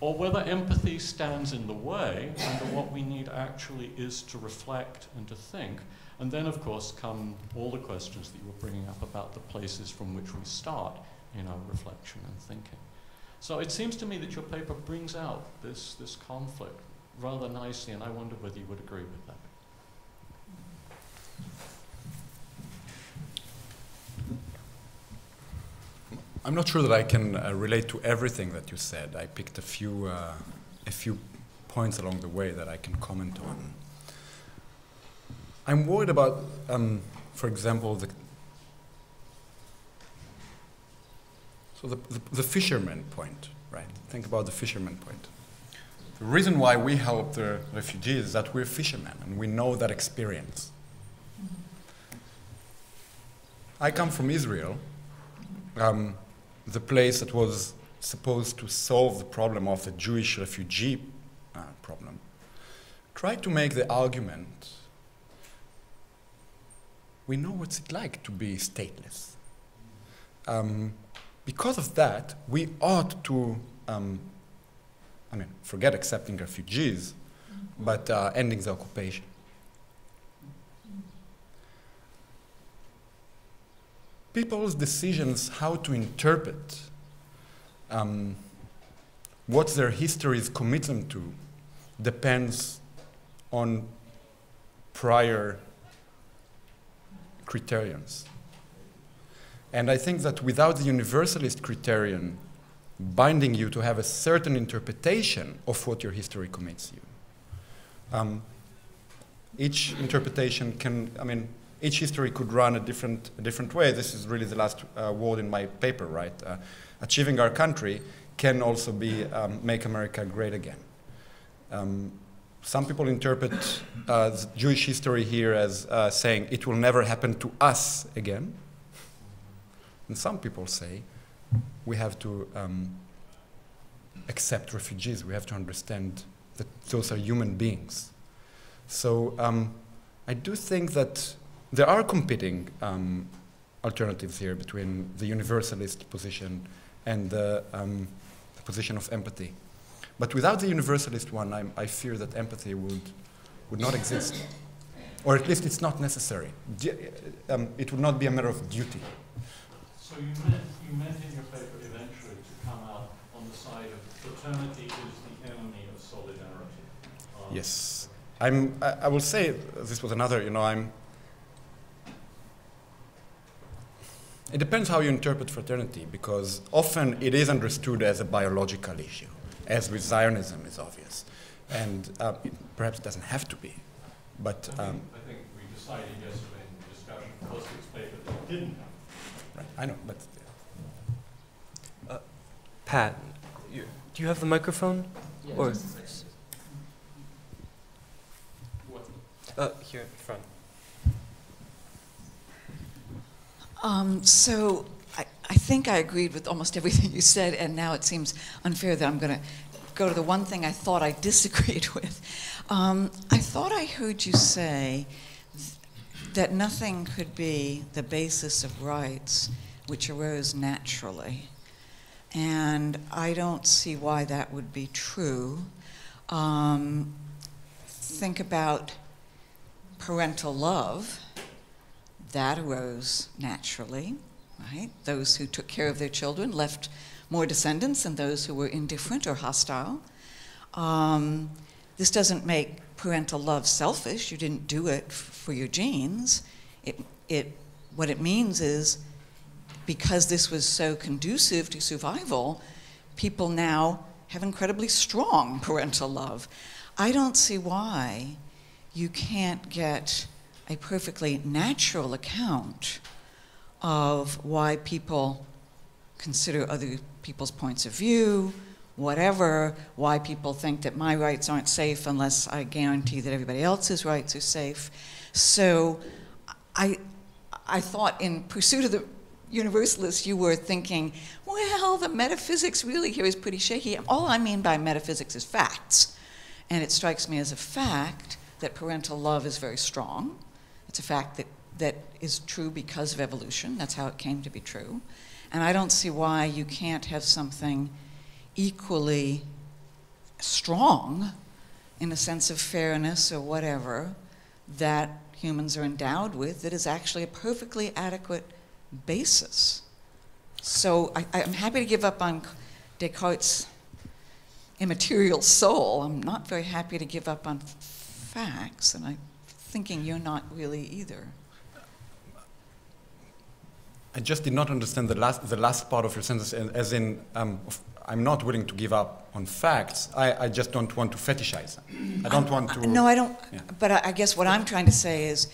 or whether empathy stands in the way and what we need actually is to reflect and to think. And then, of course, come all the questions that you were bringing up about the places from which we start in our reflection and thinking. So it seems to me that your paper brings out this, this conflict rather nicely, and I wonder whether you would agree with that. I'm not sure that I can uh, relate to everything that you said. I picked a few, uh, a few points along the way that I can comment on. I'm worried about, um, for example, the so the, the, the fisherman point, right? Think about the fisherman point. The reason why we help the refugees is that we're fishermen and we know that experience. I come from Israel, um, the place that was supposed to solve the problem of the Jewish refugee uh, problem. Try to make the argument we know what's it like to be stateless. Um, because of that, we ought to um, I mean, forget accepting refugees, but uh, ending the occupation. People's decisions how to interpret um, what their histories commit them to depends on prior criterions. And I think that without the universalist criterion binding you to have a certain interpretation of what your history commits you, um, each interpretation can, I mean, each history could run a different, a different way. This is really the last uh, word in my paper, right? Uh, achieving our country can also be um, make America great again. Um, some people interpret uh, Jewish history here as uh, saying it will never happen to us again. And some people say we have to um, accept refugees. We have to understand that those are human beings. So um, I do think that there are competing um, alternatives here between the universalist position and the, um, the position of empathy. But without the universalist one, I'm, i fear that empathy would, would not exist. Or at least it's not necessary. um, it would not be a matter of duty. So you meant, you meant in your paper eventually to come out on the side of fraternity is the enemy of solidarity. Yes. I'm, I, I will say, this was another, you know, I'm, It depends how you interpret fraternity, because often it is understood as a biological issue as with Zionism is obvious. And uh, it perhaps it doesn't have to be. But I think, um, I think we decided yesterday in the discussion, Postfix paper, that it didn't have. Right, I know, but. Uh, Pat, do you have the microphone? Yeah, or uh, here in front. Um, so I, I think I agreed with almost [laughs] everything you said, and now it seems unfair that I'm going to go to the one thing I thought I [laughs] disagreed with. Um, I thought I heard you say th- that nothing could be the basis of rights which arose naturally. And I don't see why that would be true. Um, think about parental love, that arose naturally right? Those who took care of their children left more descendants than those who were indifferent or hostile. Um, this doesn't make parental love selfish. You didn't do it for your genes. It, it, what it means is because this was so conducive to survival, people now have incredibly strong [laughs] parental love. I don't see why you can't get a perfectly natural account of why people consider other people's points of view, whatever, why people think that my rights aren't safe unless I guarantee that everybody else's rights are safe. So I, I thought in pursuit of the universalist, you were thinking, well, the metaphysics really here is pretty shaky. All I mean by metaphysics is facts. And it strikes me as a fact that parental love is very strong. It's a fact that that is true because of evolution. That's how it came to be true. And I don't see why you can't have something equally strong in a sense of fairness or whatever that humans are endowed with that is actually a perfectly adequate basis. So I, am happy to give up on Descartes' immaterial soul. I'm not very happy to give up on facts, and I'm thinking you're not really either. I just did not understand the last, the last part of your sentence, as in, um, I'm not willing to give up on facts. I, I just don't want to fetishize them. I don't want to. No, I don't. Yeah. But I, I guess what I'm trying to say is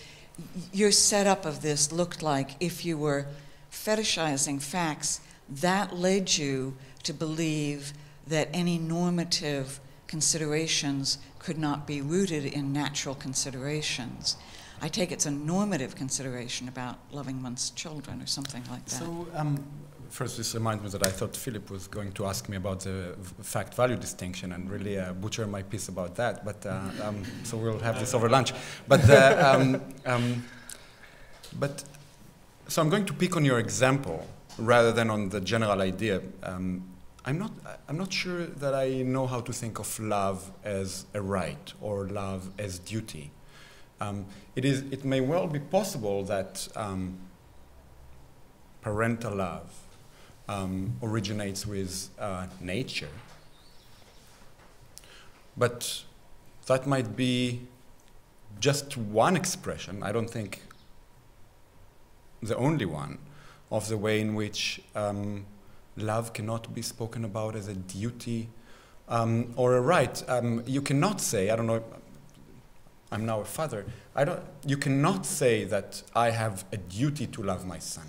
your setup of this looked like if you were fetishizing facts, that led you to believe that any normative considerations could not be rooted in natural considerations. I take it's a normative consideration about loving one's children or something like that. So, um, first, this reminds me that I thought Philip was going to ask me about the fact value distinction and really uh, butcher my piece about that. But uh, um, so we'll have this over lunch. But, uh, um, um, but so I'm going to pick on your example rather than on the general idea. Um, I'm not, I'm not sure that I know how to think of love as a right or love as duty. Um, it, is, it may well be possible that um, parental love um, originates with uh, nature, but that might be just one expression, I don't think the only one, of the way in which um, love cannot be spoken about as a duty um, or a right. Um, you cannot say, I don't know, I'm now a father, I don't, you cannot say that I have a duty to love my son.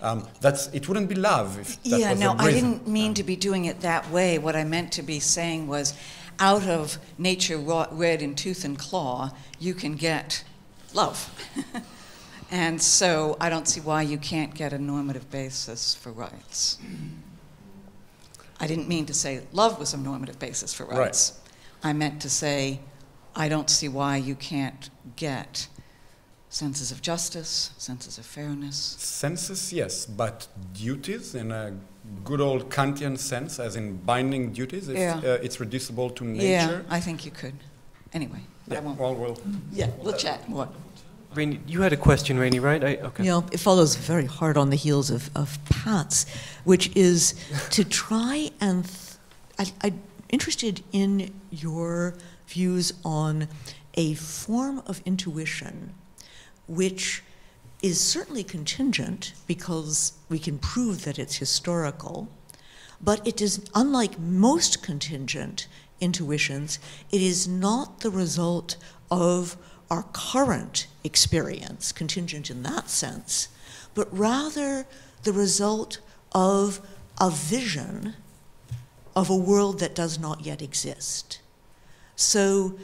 Um, that's, it wouldn't be love if that Yeah, was no, I didn't mean to be doing it that way. What I meant to be saying was, out of nature wrought red in tooth and claw, you can get love. [laughs] and so I don't see why you can't get a normative basis for rights. I didn't mean to say love was a normative basis for Right. rights. I meant to say, I don't see why you can't get senses of justice, senses of fairness. Senses, yes, but duties in a good old Kantian sense, as in binding duties, if, Yeah. uh, it's reducible to nature. Yeah. I think you could. Anyway, I Yeah, won't. well, we'll Yeah, we'll chat more. Rainey, you had a question, Rainey, right? I, okay. You know, it follows very hard on the heels of, of Pat's, which is to try and. I, I'm interested in your views on a form of intuition which is certainly contingent because we can prove that it's historical, but it is, unlike most contingent intuitions, it is not the result of our current experience, contingent in that sense, but rather the result of a vision of a world that does not yet exist. So,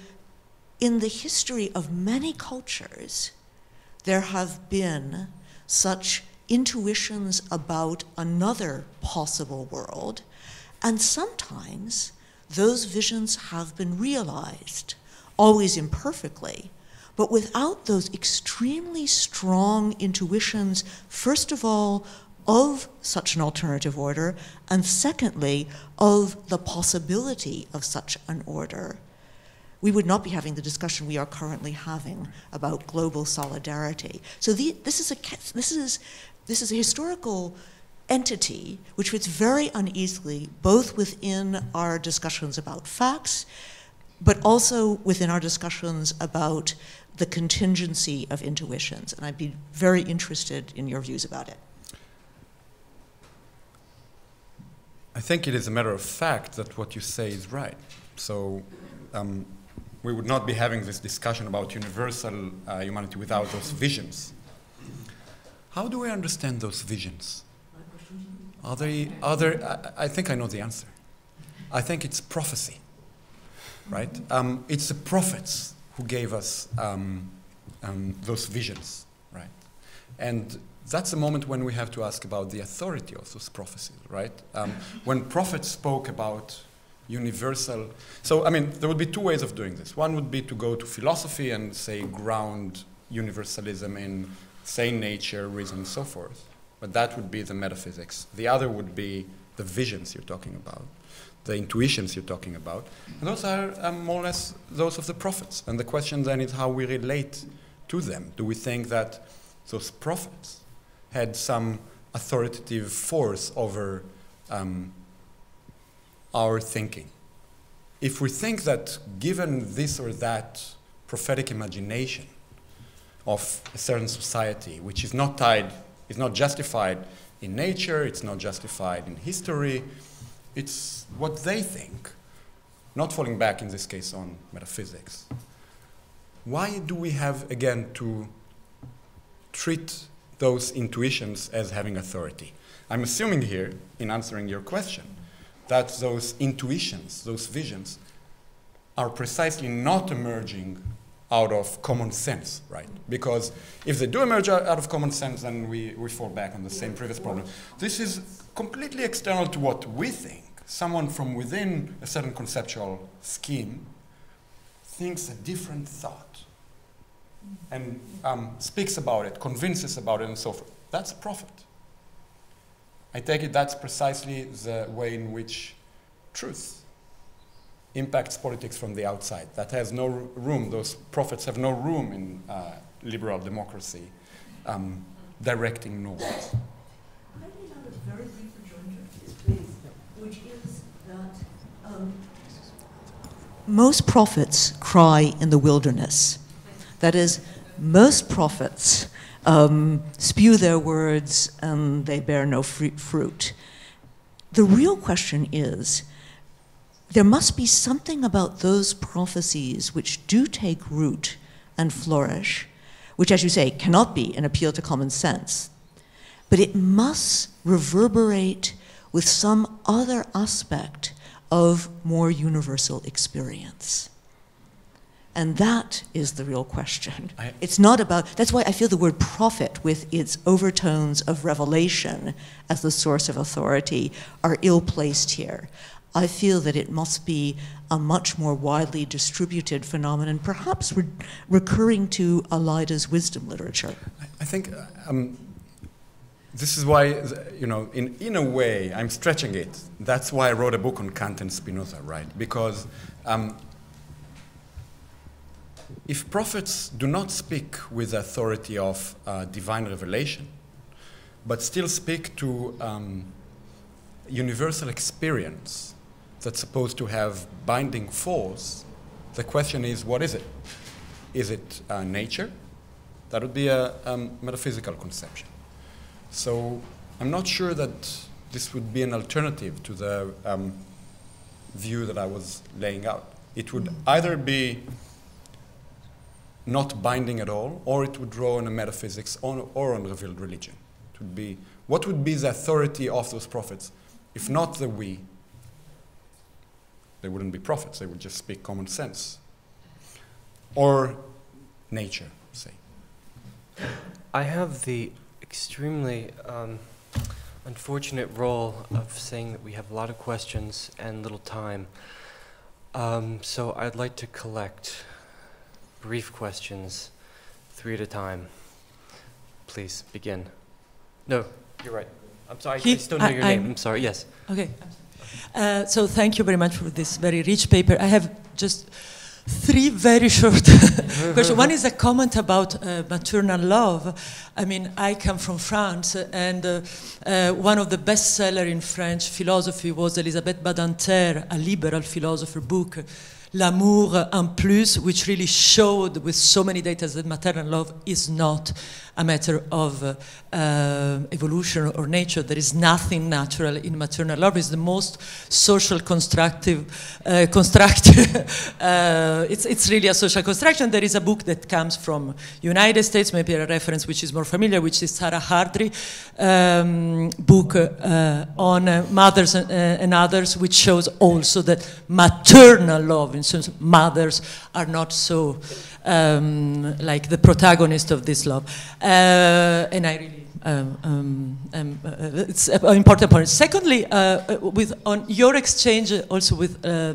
in the history of many cultures, there have been such intuitions about another possible world, and sometimes those visions have been realized, always imperfectly, but without those extremely strong intuitions, first of all, of such an alternative order, and secondly, of the possibility of such an order we would not be having the discussion we are currently having about global solidarity. So the, this is a this is this is a historical entity which fits very uneasily both within our discussions about facts, but also within our discussions about the contingency of intuitions. And I'd be very interested in your views about it. I think it is a matter of fact that what you say is right. So um, we would not be having this discussion about universal uh, humanity without those visions. How do we understand those visions? Are they, are there, I, I think I know the answer. I think it's prophecy, right? Um, it's the prophets who gave us um, um, those visions, right? And that's a moment when we have to ask about the authority of those prophecies, right? Um, when prophets spoke about universal, so I mean, there would be two ways of doing this. One would be to go to philosophy and say ground universalism in sane nature, reason, and so forth. But that would be the metaphysics. The other would be the visions you're talking about, the intuitions you're talking about. And those are um, more or less those of the prophets. And the question then is how we relate to them. Do we think that those prophets had some authoritative force over um, our thinking? If we think that given this or that prophetic imagination of a certain society, which is not tied, is not justified in nature, it's not justified in history, it's what they think, not falling back in this case on metaphysics. Why do we have, again, to treat those intuitions as having authority? I'm assuming here, in answering your question, that those intuitions, those visions, are precisely not emerging out of common sense, right? Because if they do emerge out of common sense, then we, we fall back on the same previous problem. This is completely external to what we think. Someone from within a certain conceptual scheme thinks a different thought and um, speaks about it, convinces about it, and so forth. That's a prophet. I take it that's precisely the way in which truth impacts politics from the outside. That has no room, those prophets have no room in uh, liberal democracy um, directing norms. Can I make another very brief rejoinder to this, please? Which is that um, most prophets cry in the wilderness. That is, most prophets um, spew their words and they bear no fruit. The real question is there must be something about those prophecies which do take root and flourish, which, as you say, cannot be an appeal to common sense, but it must reverberate with some other aspect of more universal experience. And that is the real question. I, it's not about, that's why I feel the word prophet, with its overtones of revelation as the source of authority, are ill placed here. I feel that it must be a much more widely distributed phenomenon, perhaps re recurring to Aleida's wisdom literature. I think um, this is why, you know, in, in a way, I'm stretching it. That's why I wrote a book on Kant and Spinoza, right? Because um, if prophets do not speak with the authority of uh, divine revelation, but still speak to um, universal experience that's supposed to have binding force, the question is what is it? Is it uh, nature? That would be a um, metaphysical conception. So I'm not sure that this would be an alternative to the um, view that I was laying out. It would either be not binding at all, or it would draw on a metaphysics on, or on revealed religion. It would be, what would be the authority of those prophets? If not the we, they wouldn't be prophets, they would just speak common sense. Or nature, say. I have the extremely um, unfortunate role of saying that we have a lot of questions and little time. Um, so I'd like to collect brief questions, three at a time. Please begin. No, you're right. I'm sorry, he, I just don't know I, your I'm, name. I'm sorry, yes. Okay. Uh, so thank you very much for this very rich paper. I have just three very short [laughs] questions. One is a comment about uh, maternal love. I mean, I come from France, and uh, uh, one of the best sellers in French philosophy was Elisabeth Badinter, a liberal philosopher book L'amour en plus, which really showed with so many data that maternal love is not a matter of uh, uh, evolution or nature. There is nothing natural in maternal love. It's the most social constructive, uh, [laughs] constructive. Uh, it's, it's really a social construction. There is a book that comes from United States, maybe a reference which is more familiar, which is Sarah Hrdy um, book uh, on uh, mothers and, and others, which shows also that maternal love, in sense mothers are not so um, like the protagonist of this love. Uh, and I really um, um, um uh, it's an important point. Secondly, uh, uh, with on your exchange also with uh,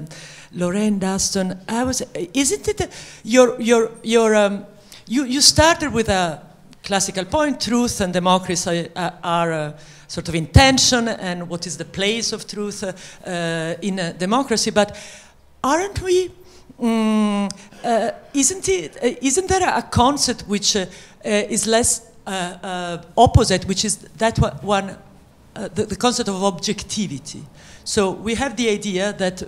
Lorraine Daston, I was, isn't it your your your um, you you started with a classical point: truth and democracy are, are sort of intention, and what is the place of truth in democracy, but aren't we Mm, uh, isn't, it, uh, isn't there a concept which uh, uh is less uh, opposite, which is that one, the, the, concept of objectivity? So we have the idea that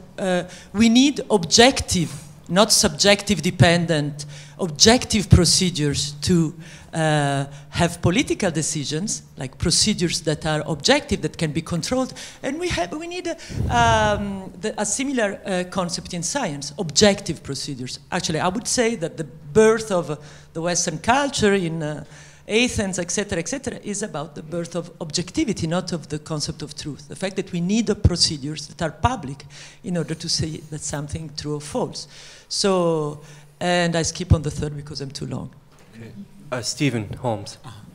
we need objective, not subjective dependent, objective procedures to uh, have political decisions, like procedures that are objective, that can be controlled. And we, have, we need a, um, the, a similar uh, concept in science, objective procedures. Actually, I would say that the birth of uh, the Western culture in uh, Athens, etc., etc., is about the birth of objectivity, not of the concept of truth. The fact that we need the procedures that are public in order to say that something true or false. So, and I skip on the third because I'm too long. Okay. Uh, Stephen Holmes. Uh -huh.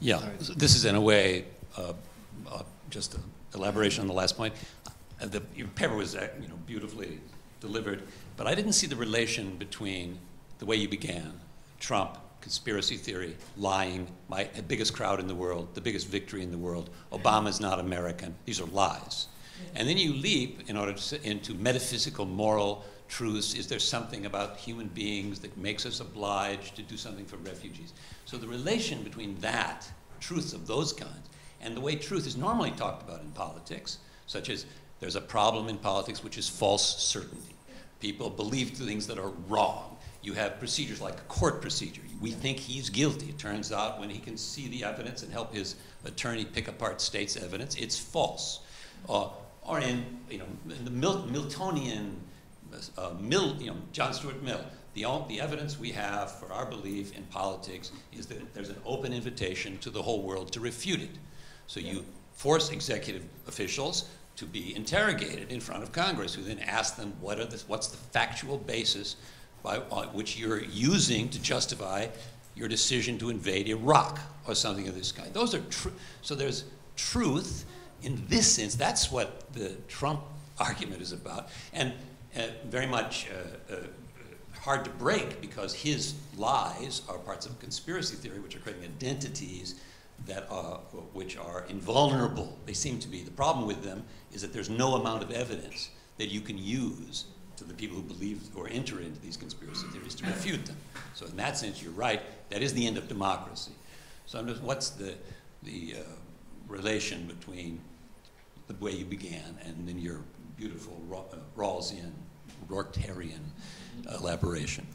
Yeah, this is in a way uh, uh, just an elaboration on the last point. Uh, the, your paper was uh, you know, beautifully delivered, but I didn't see the relation between the way you began, Trump, conspiracy theory, lying, my the biggest crowd in the world, the biggest victory in the world, Obama's not American. These are lies. And then you leap in order to, into metaphysical, moral, truths? Is there something about human beings that makes us obliged to do something for refugees? So the relation between that, truths of those kinds, and the way truth is normally talked about in politics, such as there's a problem in politics which is false certainty. People believe things that are wrong. You have procedures like a court procedure. We think he's guilty. It turns out when he can see the evidence and help his attorney pick apart state's evidence, it's false. Uh, or in, you know, in the Mil- Miltonian, uh, Mill, you know, John Stuart Mill, the, the evidence we have for our belief in politics is that there's an open invitation to the whole world to refute it. So you force executive officials to be interrogated in front of Congress, who then ask them what are what's the factual basis by, by which you're using to justify your decision to invade Iraq or something of this kind. Those are true. So there's truth in this sense. That's what the Trump argument is about, and uh, very much uh, uh, hard to break because his lies are parts of conspiracy theory, which are creating identities that are, which are invulnerable. They seem to be. The problem with them is that there's no amount of evidence that you can use to the people who believe or enter into these conspiracy theories to refute them. So in that sense, you're right. That is the end of democracy. So I'm just, what's the, the uh, relation between the way you began and then your beautiful uh, Rawlsian, Rortian elaboration?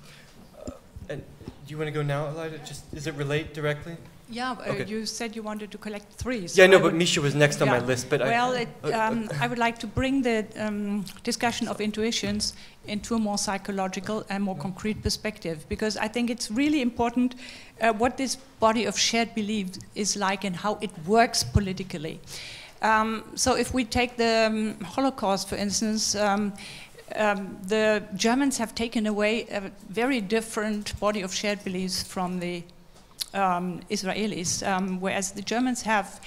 Uh, and do you want to go now, Elijah? Just, does it relate directly? Yeah, uh, you said you wanted to collect three. so Yeah, no, I but Misha was next on my list, but I. Well, it, uh, uh, um, I would like to bring the um, discussion of intuitions into a more psychological and more concrete perspective, because I think it's really important uh, what this body of shared belief is like and how it works politically. Um, so, if we take the um, Holocaust, for instance, um, um, the Germans have taken away a very different body of shared beliefs from the um, Israelis, um, whereas the Germans have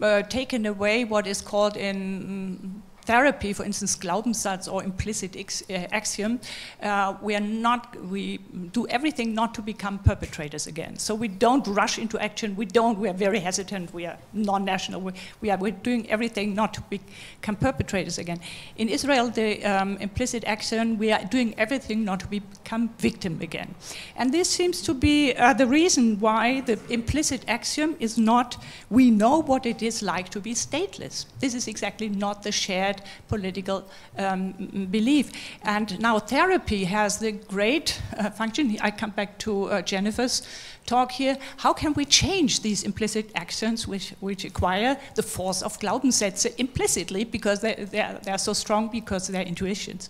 uh, taken away what is called in therapy, for instance, Glaubenssatz or implicit uh, axiom, uh, we are not, we do everything not to become perpetrators again. So we don't rush into action. We don't. We are very hesitant. We are non-national. We, we are. We're doing everything not to become perpetrators again. In Israel, the um, implicit axiom, we are doing everything not to become victim again. And this seems to be uh, the reason why the implicit axiom is not. We know what it is like to be stateless. This is exactly not the shared political um, belief. And now therapy has the great uh, function. I come back to uh, Jennifer's talk here. How can we change these implicit actions which, which acquire the force of Glaubenssätze implicitly because they, they, are, they are so strong because they're intuitions?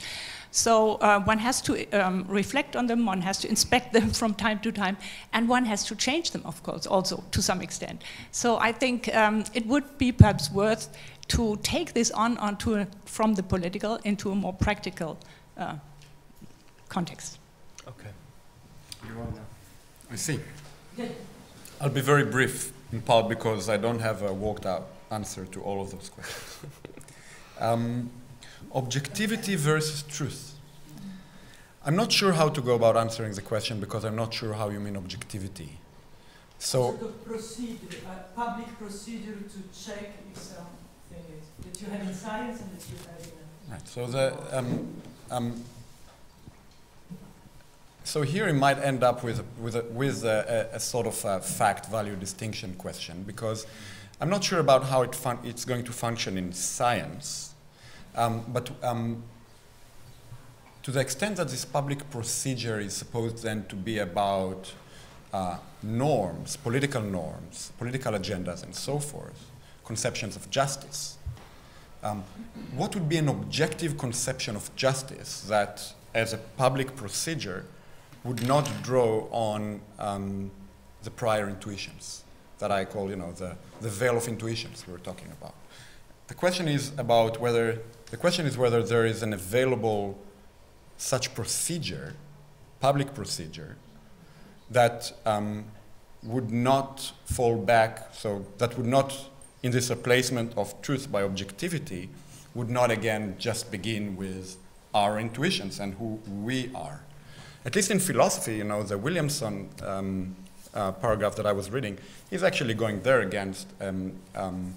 So uh, one has to um, reflect on them, one has to inspect them [laughs] from time to time, and one has to change them, of course, also to some extent. So I think um, it would be perhaps worth to take this on onto a, from the political into a more practical uh, context. Okay. You're on now. I see. I'll be very brief, in part because I don't have a walked out answer to all of those questions. [laughs] um, objectivity versus truth. I'm not sure how to go about answering the question because I'm not sure how you mean objectivity. So, sort of procedure, a public procedure to check if that you have in science you right, so the um, um, so here it might end up with with a, with a, a, a sort of a fact value distinction question because I'm not sure about how it it's going to function in science, um, but um, to the extent that this public procedure is supposed then to be about uh, norms, political norms, political agendas, and so forth, conceptions of justice. Um, what would be an objective conception of justice that, as a public procedure, would not draw on um, the prior intuitions that I call, you know, the, the veil of intuitions we were talking about. The question is about whether the question is whether there is an available such procedure, public procedure, that um, would not fall back, so that would not, in this replacement of truth by objectivity, would not again just begin with our intuitions and who we are. At least in philosophy, you know, the Williamson um, uh, paragraph that I was reading, he's actually going there against um, um,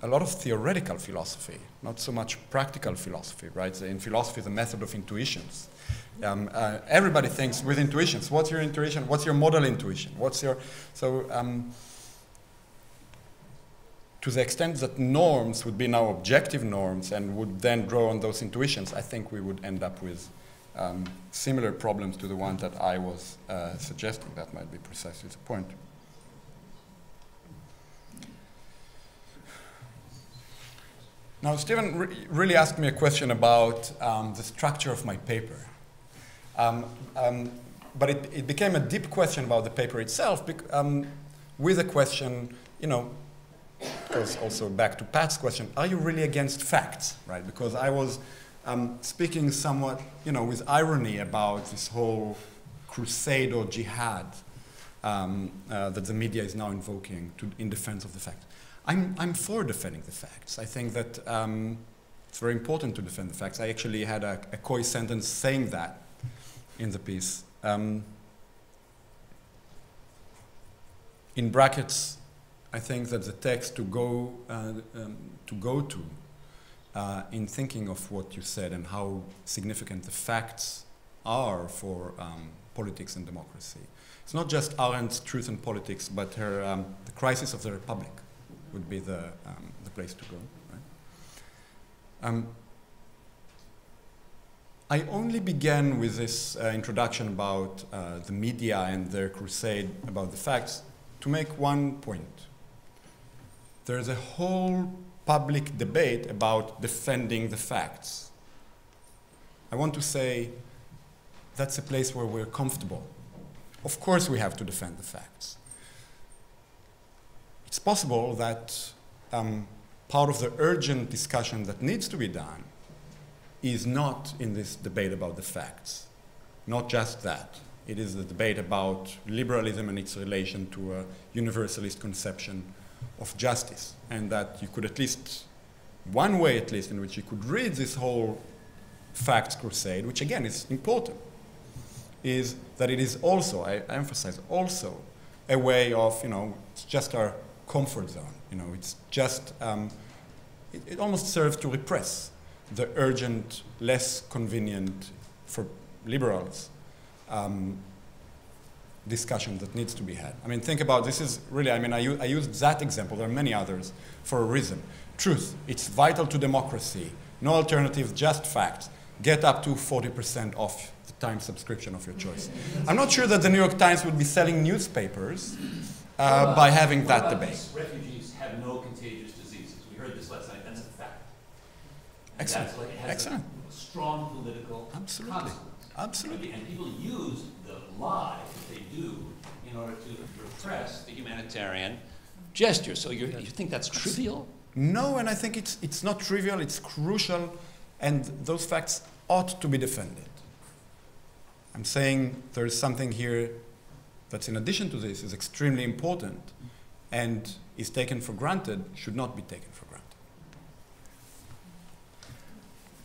a lot of theoretical philosophy, not so much practical philosophy, right? In philosophy, the method of intuitions. Um, uh, everybody thinks with intuitions. What's your intuition? What's your model intuition? What's your so? Um, to the extent that norms would be now objective norms and would then draw on those intuitions, I think we would end up with um, similar problems to the ones that I was uh, suggesting. That might be precisely the point. Now, Stephen re really asked me a question about um, the structure of my paper. Um, um, but it, it, became a deep question about the paper itself um, with a question, you know, goes also back to Pat's question, are you really against facts, right? Because I was um, speaking somewhat, you know, with irony about this whole crusade or jihad um, uh, that the media is now invoking to, in defense of the facts. I'm, I'm for defending the facts. I think that um, it's very important to defend the facts. I actually had a, a coy sentence saying that in the piece. Um, in brackets, I think that the text to go, uh, um, to, go to uh, in thinking of what you said and how significant the facts are for um, politics and democracy. It's not just Arendt's Truth and Politics, but her, um, The Crisis of the Republic would be the, um, the place to go. Um, I only began with this uh, introduction about uh, the media and their crusade about the facts to make one point. There's a whole public debate about defending the facts. I want to say that's a place where we're comfortable. Of course, we have to defend the facts it's possible that um, part of the urgent discussion that needs to be done is not in this debate about the facts. Not just that. It is a debate about liberalism and its relation to a universalist conception of justice. And that you could at least, one way at least, in which you could read this whole facts crusade, which again is important, is that it is also, I, I emphasize, also a way of, you know, it's just our comfort zone. You know, it's just, um, it, it, almost serves to repress the urgent, less convenient for liberals um, discussion that needs to be had. I mean, think about this is really, I mean, I, I used that example, there are many others, for a reason. Truth, it's vital to democracy. No alternatives, just facts. Get up to 40% off the time subscription of your choice. I'm not sure that the New York Times would be selling newspapers uh, by having that debate. Refugees have no contagious diseases. We heard this last night. That's a fact. Excellent. Like Excellent. strong political Absolutely. Absolutely. And people use lie that they do in order to repress the humanitarian gesture. So you think that's trivial? No, and I think it's, it's not trivial, it's crucial, and those facts ought to be defended. I'm saying there is something here that's in addition to this is extremely important and is taken for granted should not be taken for granted.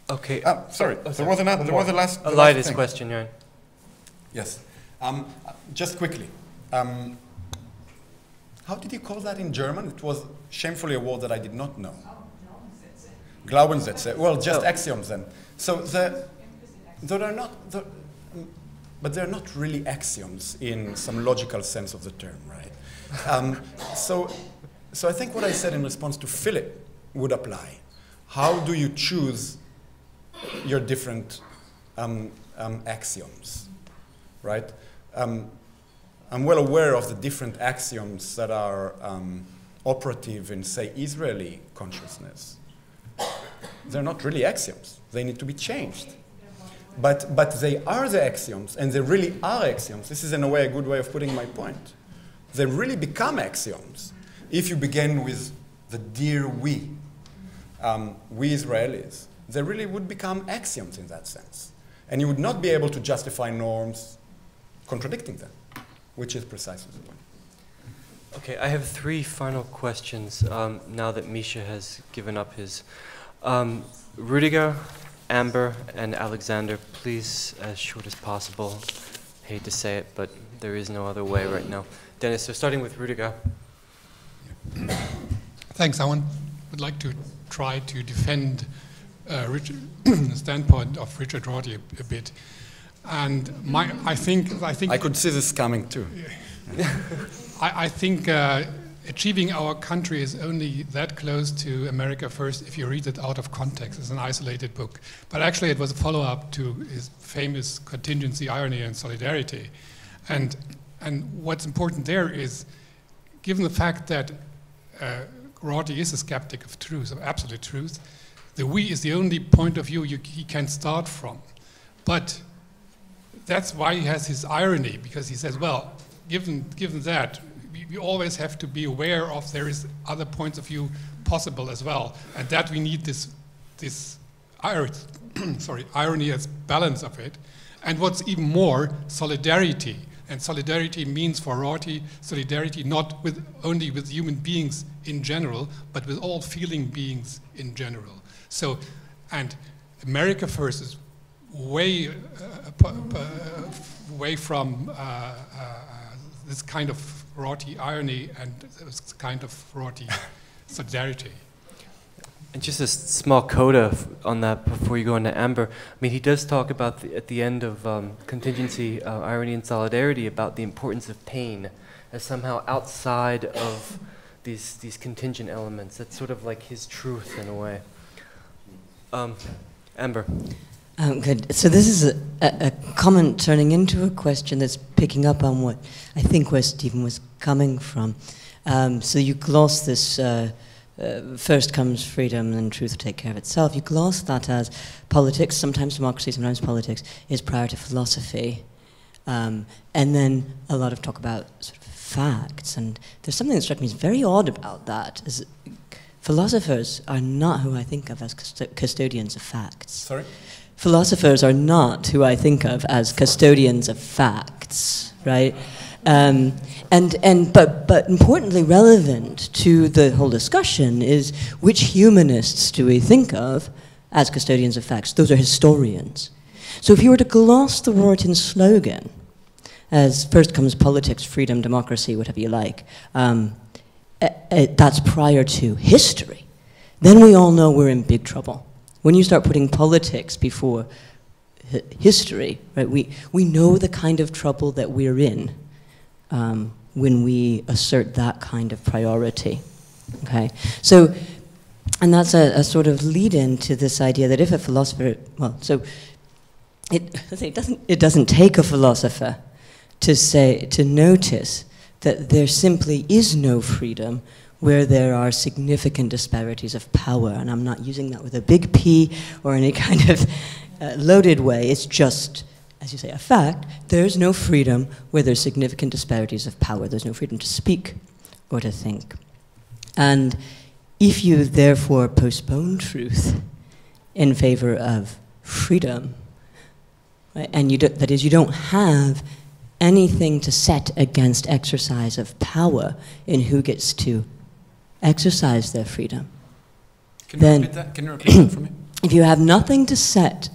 Okay. Ah, sorry, oh, there was another. There was a last. A last question, Jan. Yes. Um, just quickly. Um, how did you call that in German? It was shamefully a word that I did not know. Glaubenssätze. Well, just oh. axioms then. So the, there are not. The, but they're not really axioms in some logical sense of the term, right? Um, so, so I think what I said in response to Philip would apply. How do you choose your different um, um, axioms, right? Um, I'm well aware of the different axioms that are um, operative in, say, Israeli consciousness. They're not really axioms. They need to be changed. But, but they are the axioms, and they really are axioms. This is, in a way, a good way of putting my point. They really become axioms if you begin with the dear we, um, we Israelis. They really would become axioms in that sense. And you would not be able to justify norms contradicting them, which is precisely the point. Okay, I have three final questions um, now that Misha has given up his. Um, Rudiger, Amber and Alexander, please, as short as possible. Hate to say it, but there is no other way right now. Dennis, so starting with Rudiger. [coughs] Thanks. I would like to try to defend uh, Richard, [coughs] the standpoint of Richard Rorty a, a, bit. And my, I think, I think I could see this coming too. [laughs] I, I, think uh, achieving our country is only that close to America First if you read it out of context. It's an isolated book. But actually, it was a follow up to his famous contingency, irony, and solidarity. And, and what's important there is given the fact that uh, Rorty is a skeptic of truth, of absolute truth, the we is the only point of view you, he can start from. But that's why he has his irony, because he says, well, given, given that, we, we always have to be aware of there is other points of view possible as well, and that we need this, this [clears throat] sorry, irony as balance of it. And what's even more, solidarity. And solidarity means for Rorty, solidarity not with, only with human beings in general, but with all feeling beings in general. So, and America First is way, uh, way from uh, uh, this kind of Rorty irony and this kind of Rorty [laughs] solidarity. And just a small coda on that before you go into Amber. I mean, he does talk about the, at the end of um, contingency, uh, irony, and solidarity about the importance of pain as somehow outside of these these contingent elements. That's sort of like his truth in a way. Um, Amber. Um, good. So this is a, a, a, comment turning into a question that's picking up on what I think where Stephen was coming from. Um, so you gloss this. Uh, uh, first comes freedom and truth will take care of itself. You gloss that as politics, sometimes democracy, sometimes politics, is prior to philosophy. Um, and then a lot of talk about sort of facts. And there's something that struck me as very odd about that. Is philosophers are not who I think of as custodians of facts. Sorry? Philosophers are not who I think of as custodians of facts, right? Um, and, and, but, but importantly relevant to the whole discussion is which humanists do we think of as custodians of facts? Those are historians. So if you were to gloss the Rortian slogan, as first comes politics, freedom, democracy, whatever you like, um, uh, uh, that's prior to history, then we all know we're in big trouble. When you start putting politics before history, right, we, we know the kind of trouble that we're in um, when we assert that kind of priority. Okay, so, and that's a, a sort of lead-in to this idea that if a philosopher, well, so it, [laughs] it doesn't it doesn't take a philosopher to say to notice that there simply is no freedom where there are significant disparities of power, and I'm not using that with a big P or any [laughs] kind of uh, loaded way. It's just as you say, a fact, there's no freedom where there's significant disparities of power. There's no freedom to speak or to think. And if you therefore postpone truth in favor of freedom, right, and you do, that is, you don't have anything to set against exercise of power in who gets to exercise their freedom. Can you then, repeat that? Can you repeat that for me? [clears throat] If you have nothing to set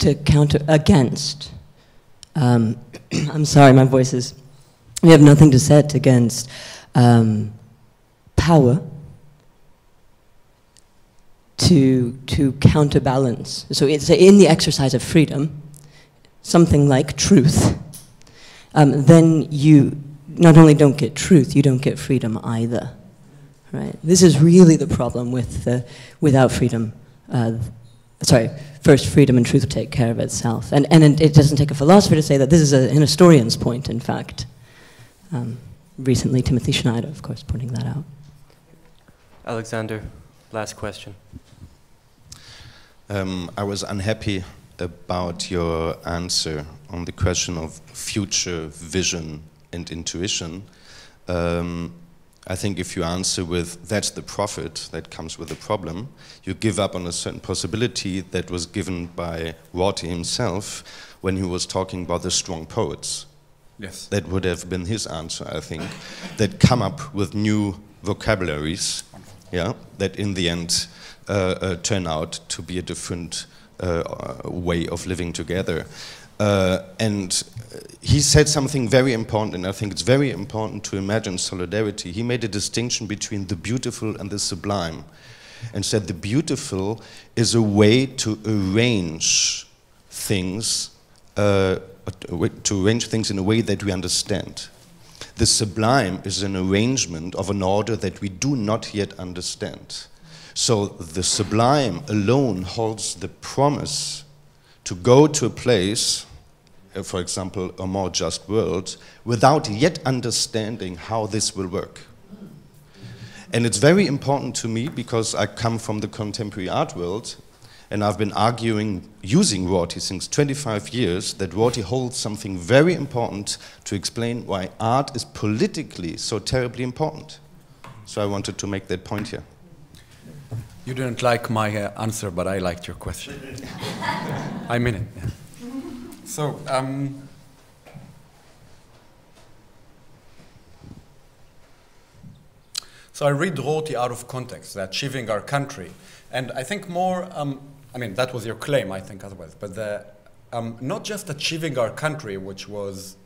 to counter against um, [clears throat] I'm sorry, my voice is. We have nothing to set against um, power to, to counterbalance. So it's in the exercise of freedom, something like truth, um, then you not only don't get truth, you don't get freedom either. Right? This is really the problem with uh, without freedom. Uh, sorry, first freedom and truth take care of itself. And, and it doesn't take a philosopher to say that this is a, an historian's point, in fact. Um, recently, Timothy Snyder, of course, pointing that out. Alexander, last question. Um, I was unhappy about your answer on the question of future vision and intuition. Um, I think if you answer with, that's the prophet that comes with the problem, you give up on a certain possibility that was given by Rorty himself when he was talking about the strong poets. Yes. That would have been his answer, I think, that come up with new vocabularies, yeah, that in the end uh, uh, turn out to be a different uh, way of living together. Uh, and he said something very important, and I think it's very important to imagine solidarity. He made a distinction between the beautiful and the sublime, and said the beautiful is a way to arrange things, uh, to arrange things in a way that we understand. the sublime is an arrangement of an order that we do not yet understand. So the sublime alone holds the promise to go to a place, for example, a more just world, without yet understanding how this will work. And it's very important to me because I come from the contemporary art world and I've been arguing using Rorty since 25 years that Rorty holds something very important to explain why art is politically so terribly important. So I wanted to make that point here. You didn't like my uh, answer, but I liked your question. [laughs] I mean it. So, um, so I read Rorty out of context, that achieving our country, and I think more. Um, I mean, that was your claim, I think, otherwise. But the, um, not just achieving our country, which was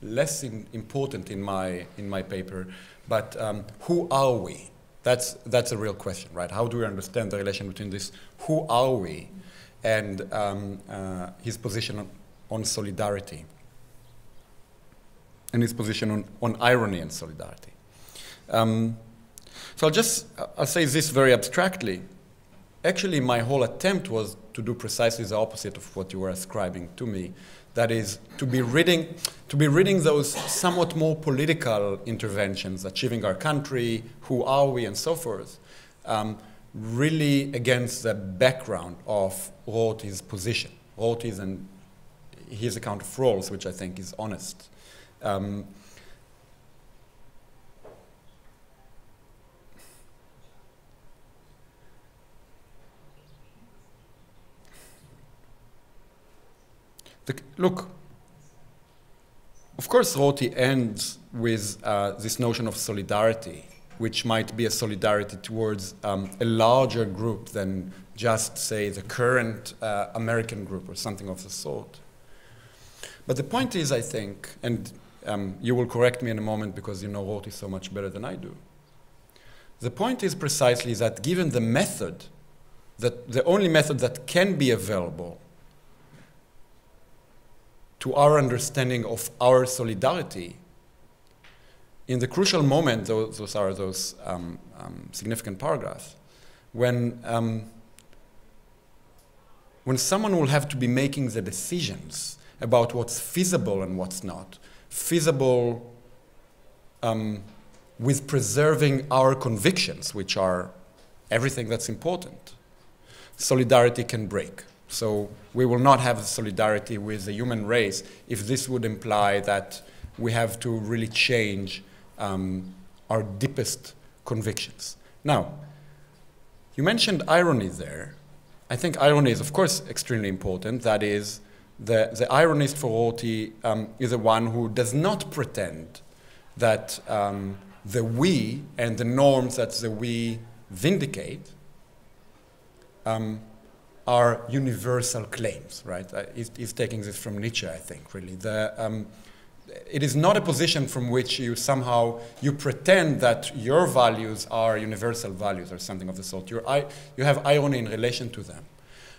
less in, important in my in my paper, but um, who are we? That's that's a real question, right? How do we understand the relation between this? Who are we, and um, uh, his position on, solidarity, and his position on, on irony and solidarity. Um, so I'll just I'll say this very abstractly actually my whole attempt was to do precisely the opposite of what you were ascribing to me. That is, to be reading, to be reading those somewhat more political interventions, achieving our country, who are we, and so forth, um, really against the background of Rorty's position, Rorty's and his account of Rawls, which I think is honest. Um, The, look, of course, Rorty ends with uh, this notion of solidarity, which might be a solidarity towards um, a larger group than just, say, the current uh, American group or something of the sort. But the point is, I think, and um, you will correct me in a moment because you know Rorty so much better than I do. The point is precisely that given the method, that the only method that can be available to our understanding of our solidarity, in the crucial moment, those, those are those um, um, significant paragraphs, when, um, when someone will have to be making the decisions about what's feasible and what's not, feasible um, with preserving our convictions, which are everything that's important, solidarity can break. So we will not have solidarity with the human race if this would imply that we have to really change um, our deepest convictions. Now, you mentioned irony there. I think irony is, of course, extremely important. That is, the, the ironist for Rorty um, is the one who does not pretend that um, the we and the norms that the we vindicate um, are universal claims, right? Uh, he's, he's, taking this from Nietzsche, I think, really. The, um, it is not a position from which you somehow you pretend that your values are universal values or something of the sort. You're, I, you have irony in relation to them.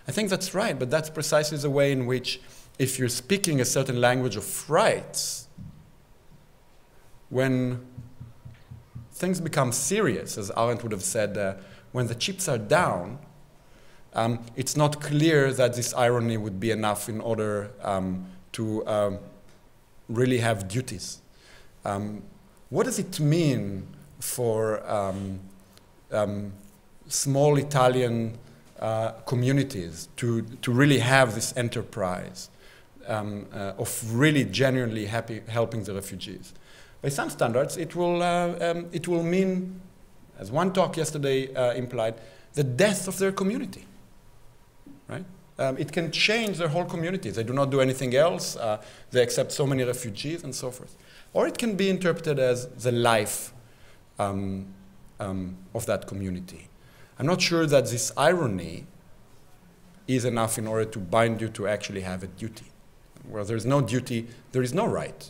I think that's right, but that's precisely the way in which, if you're speaking a certain language of rights, when things become serious, as Arendt would have said, uh, when the chips are down, um, it's not clear that this irony would be enough in order um, to um, really have duties. Um, what does it mean for um, um, small Italian uh, communities to, to really have this enterprise uh, of really genuinely happy helping the refugees? By some standards, it will, uh, it will mean, as one talk yesterday uh, implied, the death of their community right? Um, it can change their whole community. They do not do anything else. Uh, they accept so many refugees and so forth. Or it can be interpreted as the life um, um, of that community. I'm not sure that this irony is enough in order to bind you to actually have a duty. Where there's no duty, there is no right.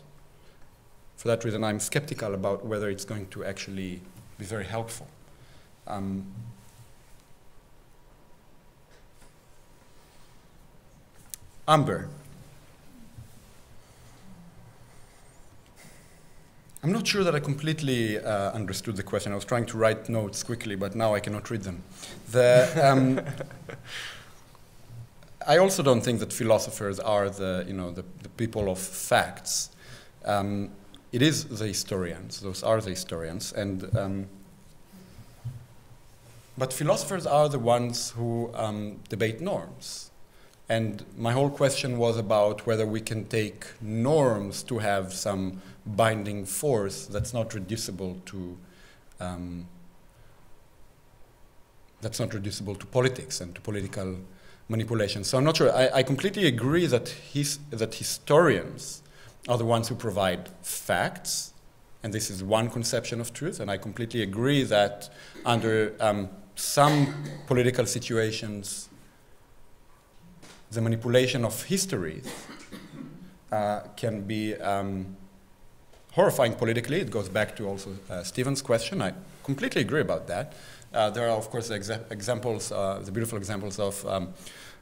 For that reason, I'm skeptical about whether it's going to actually be very helpful. Um, Amber. I'm not sure that I completely uh, understood the question. I was trying to write notes quickly, but now I cannot read them. The, um, [laughs] I also don't think that philosophers are the, you know, the, the people of facts. Um, it is the historians. Those are the historians, and um, but philosophers are the ones who um, debate norms. And my whole question was about whether we can take norms to have some binding force that's not reducible to um, that's not reducible to politics and to political manipulation. So I'm not sure. I, I completely agree that his, that historians are the ones who provide facts, and this is one conception of truth. And I completely agree that under um, some political situations, the manipulation of history uh, can be um, horrifying politically. It goes back to also uh, Stephen's question. I completely agree about that. Uh, there are, of course, exa examples, uh, the beautiful examples of um,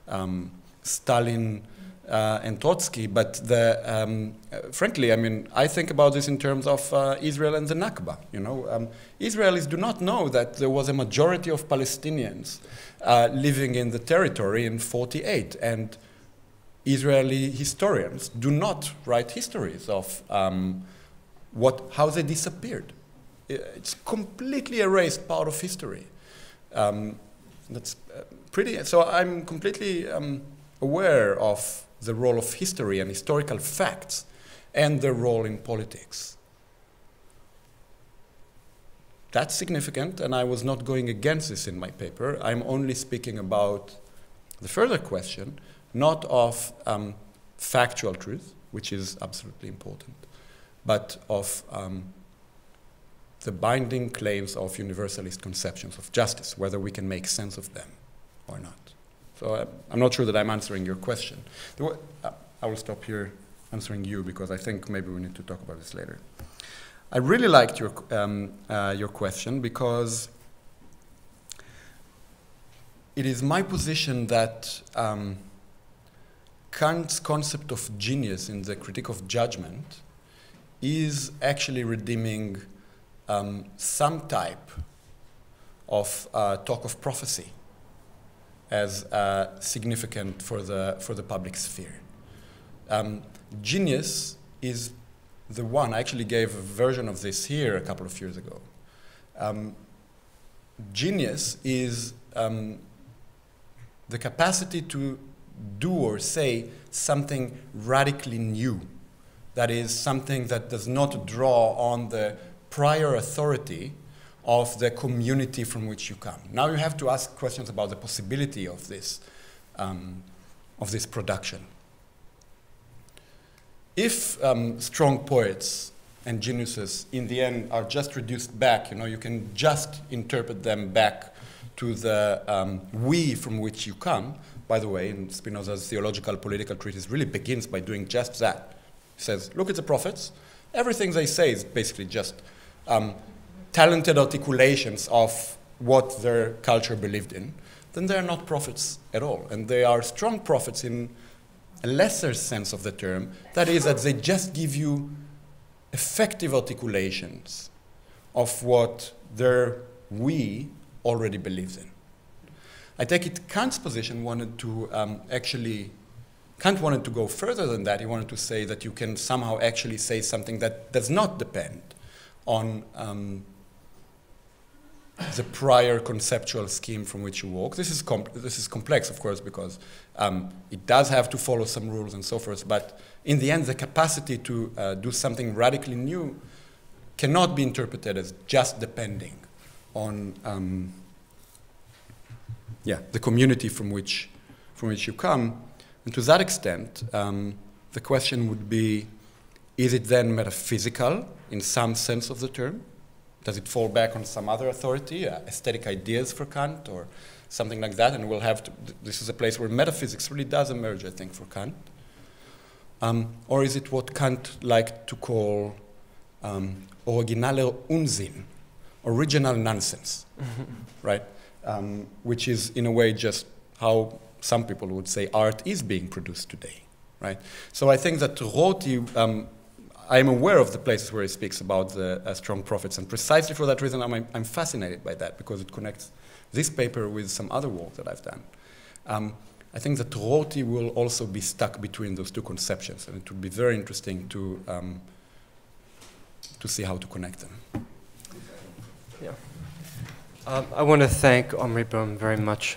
um, Stalin uh, and Trotsky, but the, um, uh, frankly, I mean, I think about this in terms of uh, Israel and the Nakba. You know, um, Israelis do not know that there was a majority of Palestinians living in the territory in 48, and Israeli historians do not write histories of um, what, how they disappeared. It's completely erased part of history. Um, that's uh, pretty. So I'm completely um, aware of the role of history and historical facts and their role in politics. That's significant, and I was not going against this in my paper. I'm only speaking about the further question, not of um, factual truth, which is absolutely important, but of um, the binding claims of universalist conceptions of justice, whether we can make sense of them or not. So uh, I'm not sure that I'm answering your question. Uh, I will stop here answering you because I think maybe we need to talk about this later. I really liked your, um, uh, your question because it is my position that um, Kant's concept of genius in the critique of judgment is actually redeeming um, some type of uh, talk of prophecy as uh, significant for the, for the public sphere. Um, genius is the one, I actually gave a version of this here a couple of years ago. Um, genius is um, the capacity to do or say something radically new. That is something that does not draw on the prior authority of the community from which you come. Now you have to ask questions about the possibility of this, um, of this production. If um, strong poets and geniuses in the end are just reduced back, you know, you can just interpret them back to the um, we from which you come. By the way, in Spinoza's theological political treatise really begins by doing just that. He says, look at the prophets. Everything they say is basically just um, talented articulations of what their culture believed in, then they are not prophets at all. And they are strong prophets in a lesser sense of the term. That is, that they just give you effective articulations of what their we already believes in. I take it Kant's position wanted to um, actually, Kant wanted to go further than that. He wanted to say that you can somehow actually say something that does not depend on um, the prior conceptual scheme from which you walk. This is, this is complex, of course, because um, it does have to follow some rules and so forth, but in the end, the capacity to uh, do something radically new cannot be interpreted as just depending on um, yeah, the community from which, from which you come. And to that extent, um, the question would be, is it then metaphysical in some sense of the term? Does it fall back on some other authority, uh, aesthetic ideas for Kant, or something like that? And we'll have to, this is a place where metaphysics really does emerge, I think, for Kant. Um, or is it what Kant liked to call um, originale Unsinn, original nonsense, [laughs] right? Um, which is, in a way, just how some people would say art is being produced today, right? So I think that Rorty, um, I am aware of the places where he speaks about the uh, strong prophets, and precisely for that reason, I'm, I'm fascinated by that because it connects this paper with some other work that I've done. Um, I think that Rorty will also be stuck between those two conceptions, and it would be very interesting to, um, to see how to connect them. Yeah. Um, I want to thank Omri Boehm very much.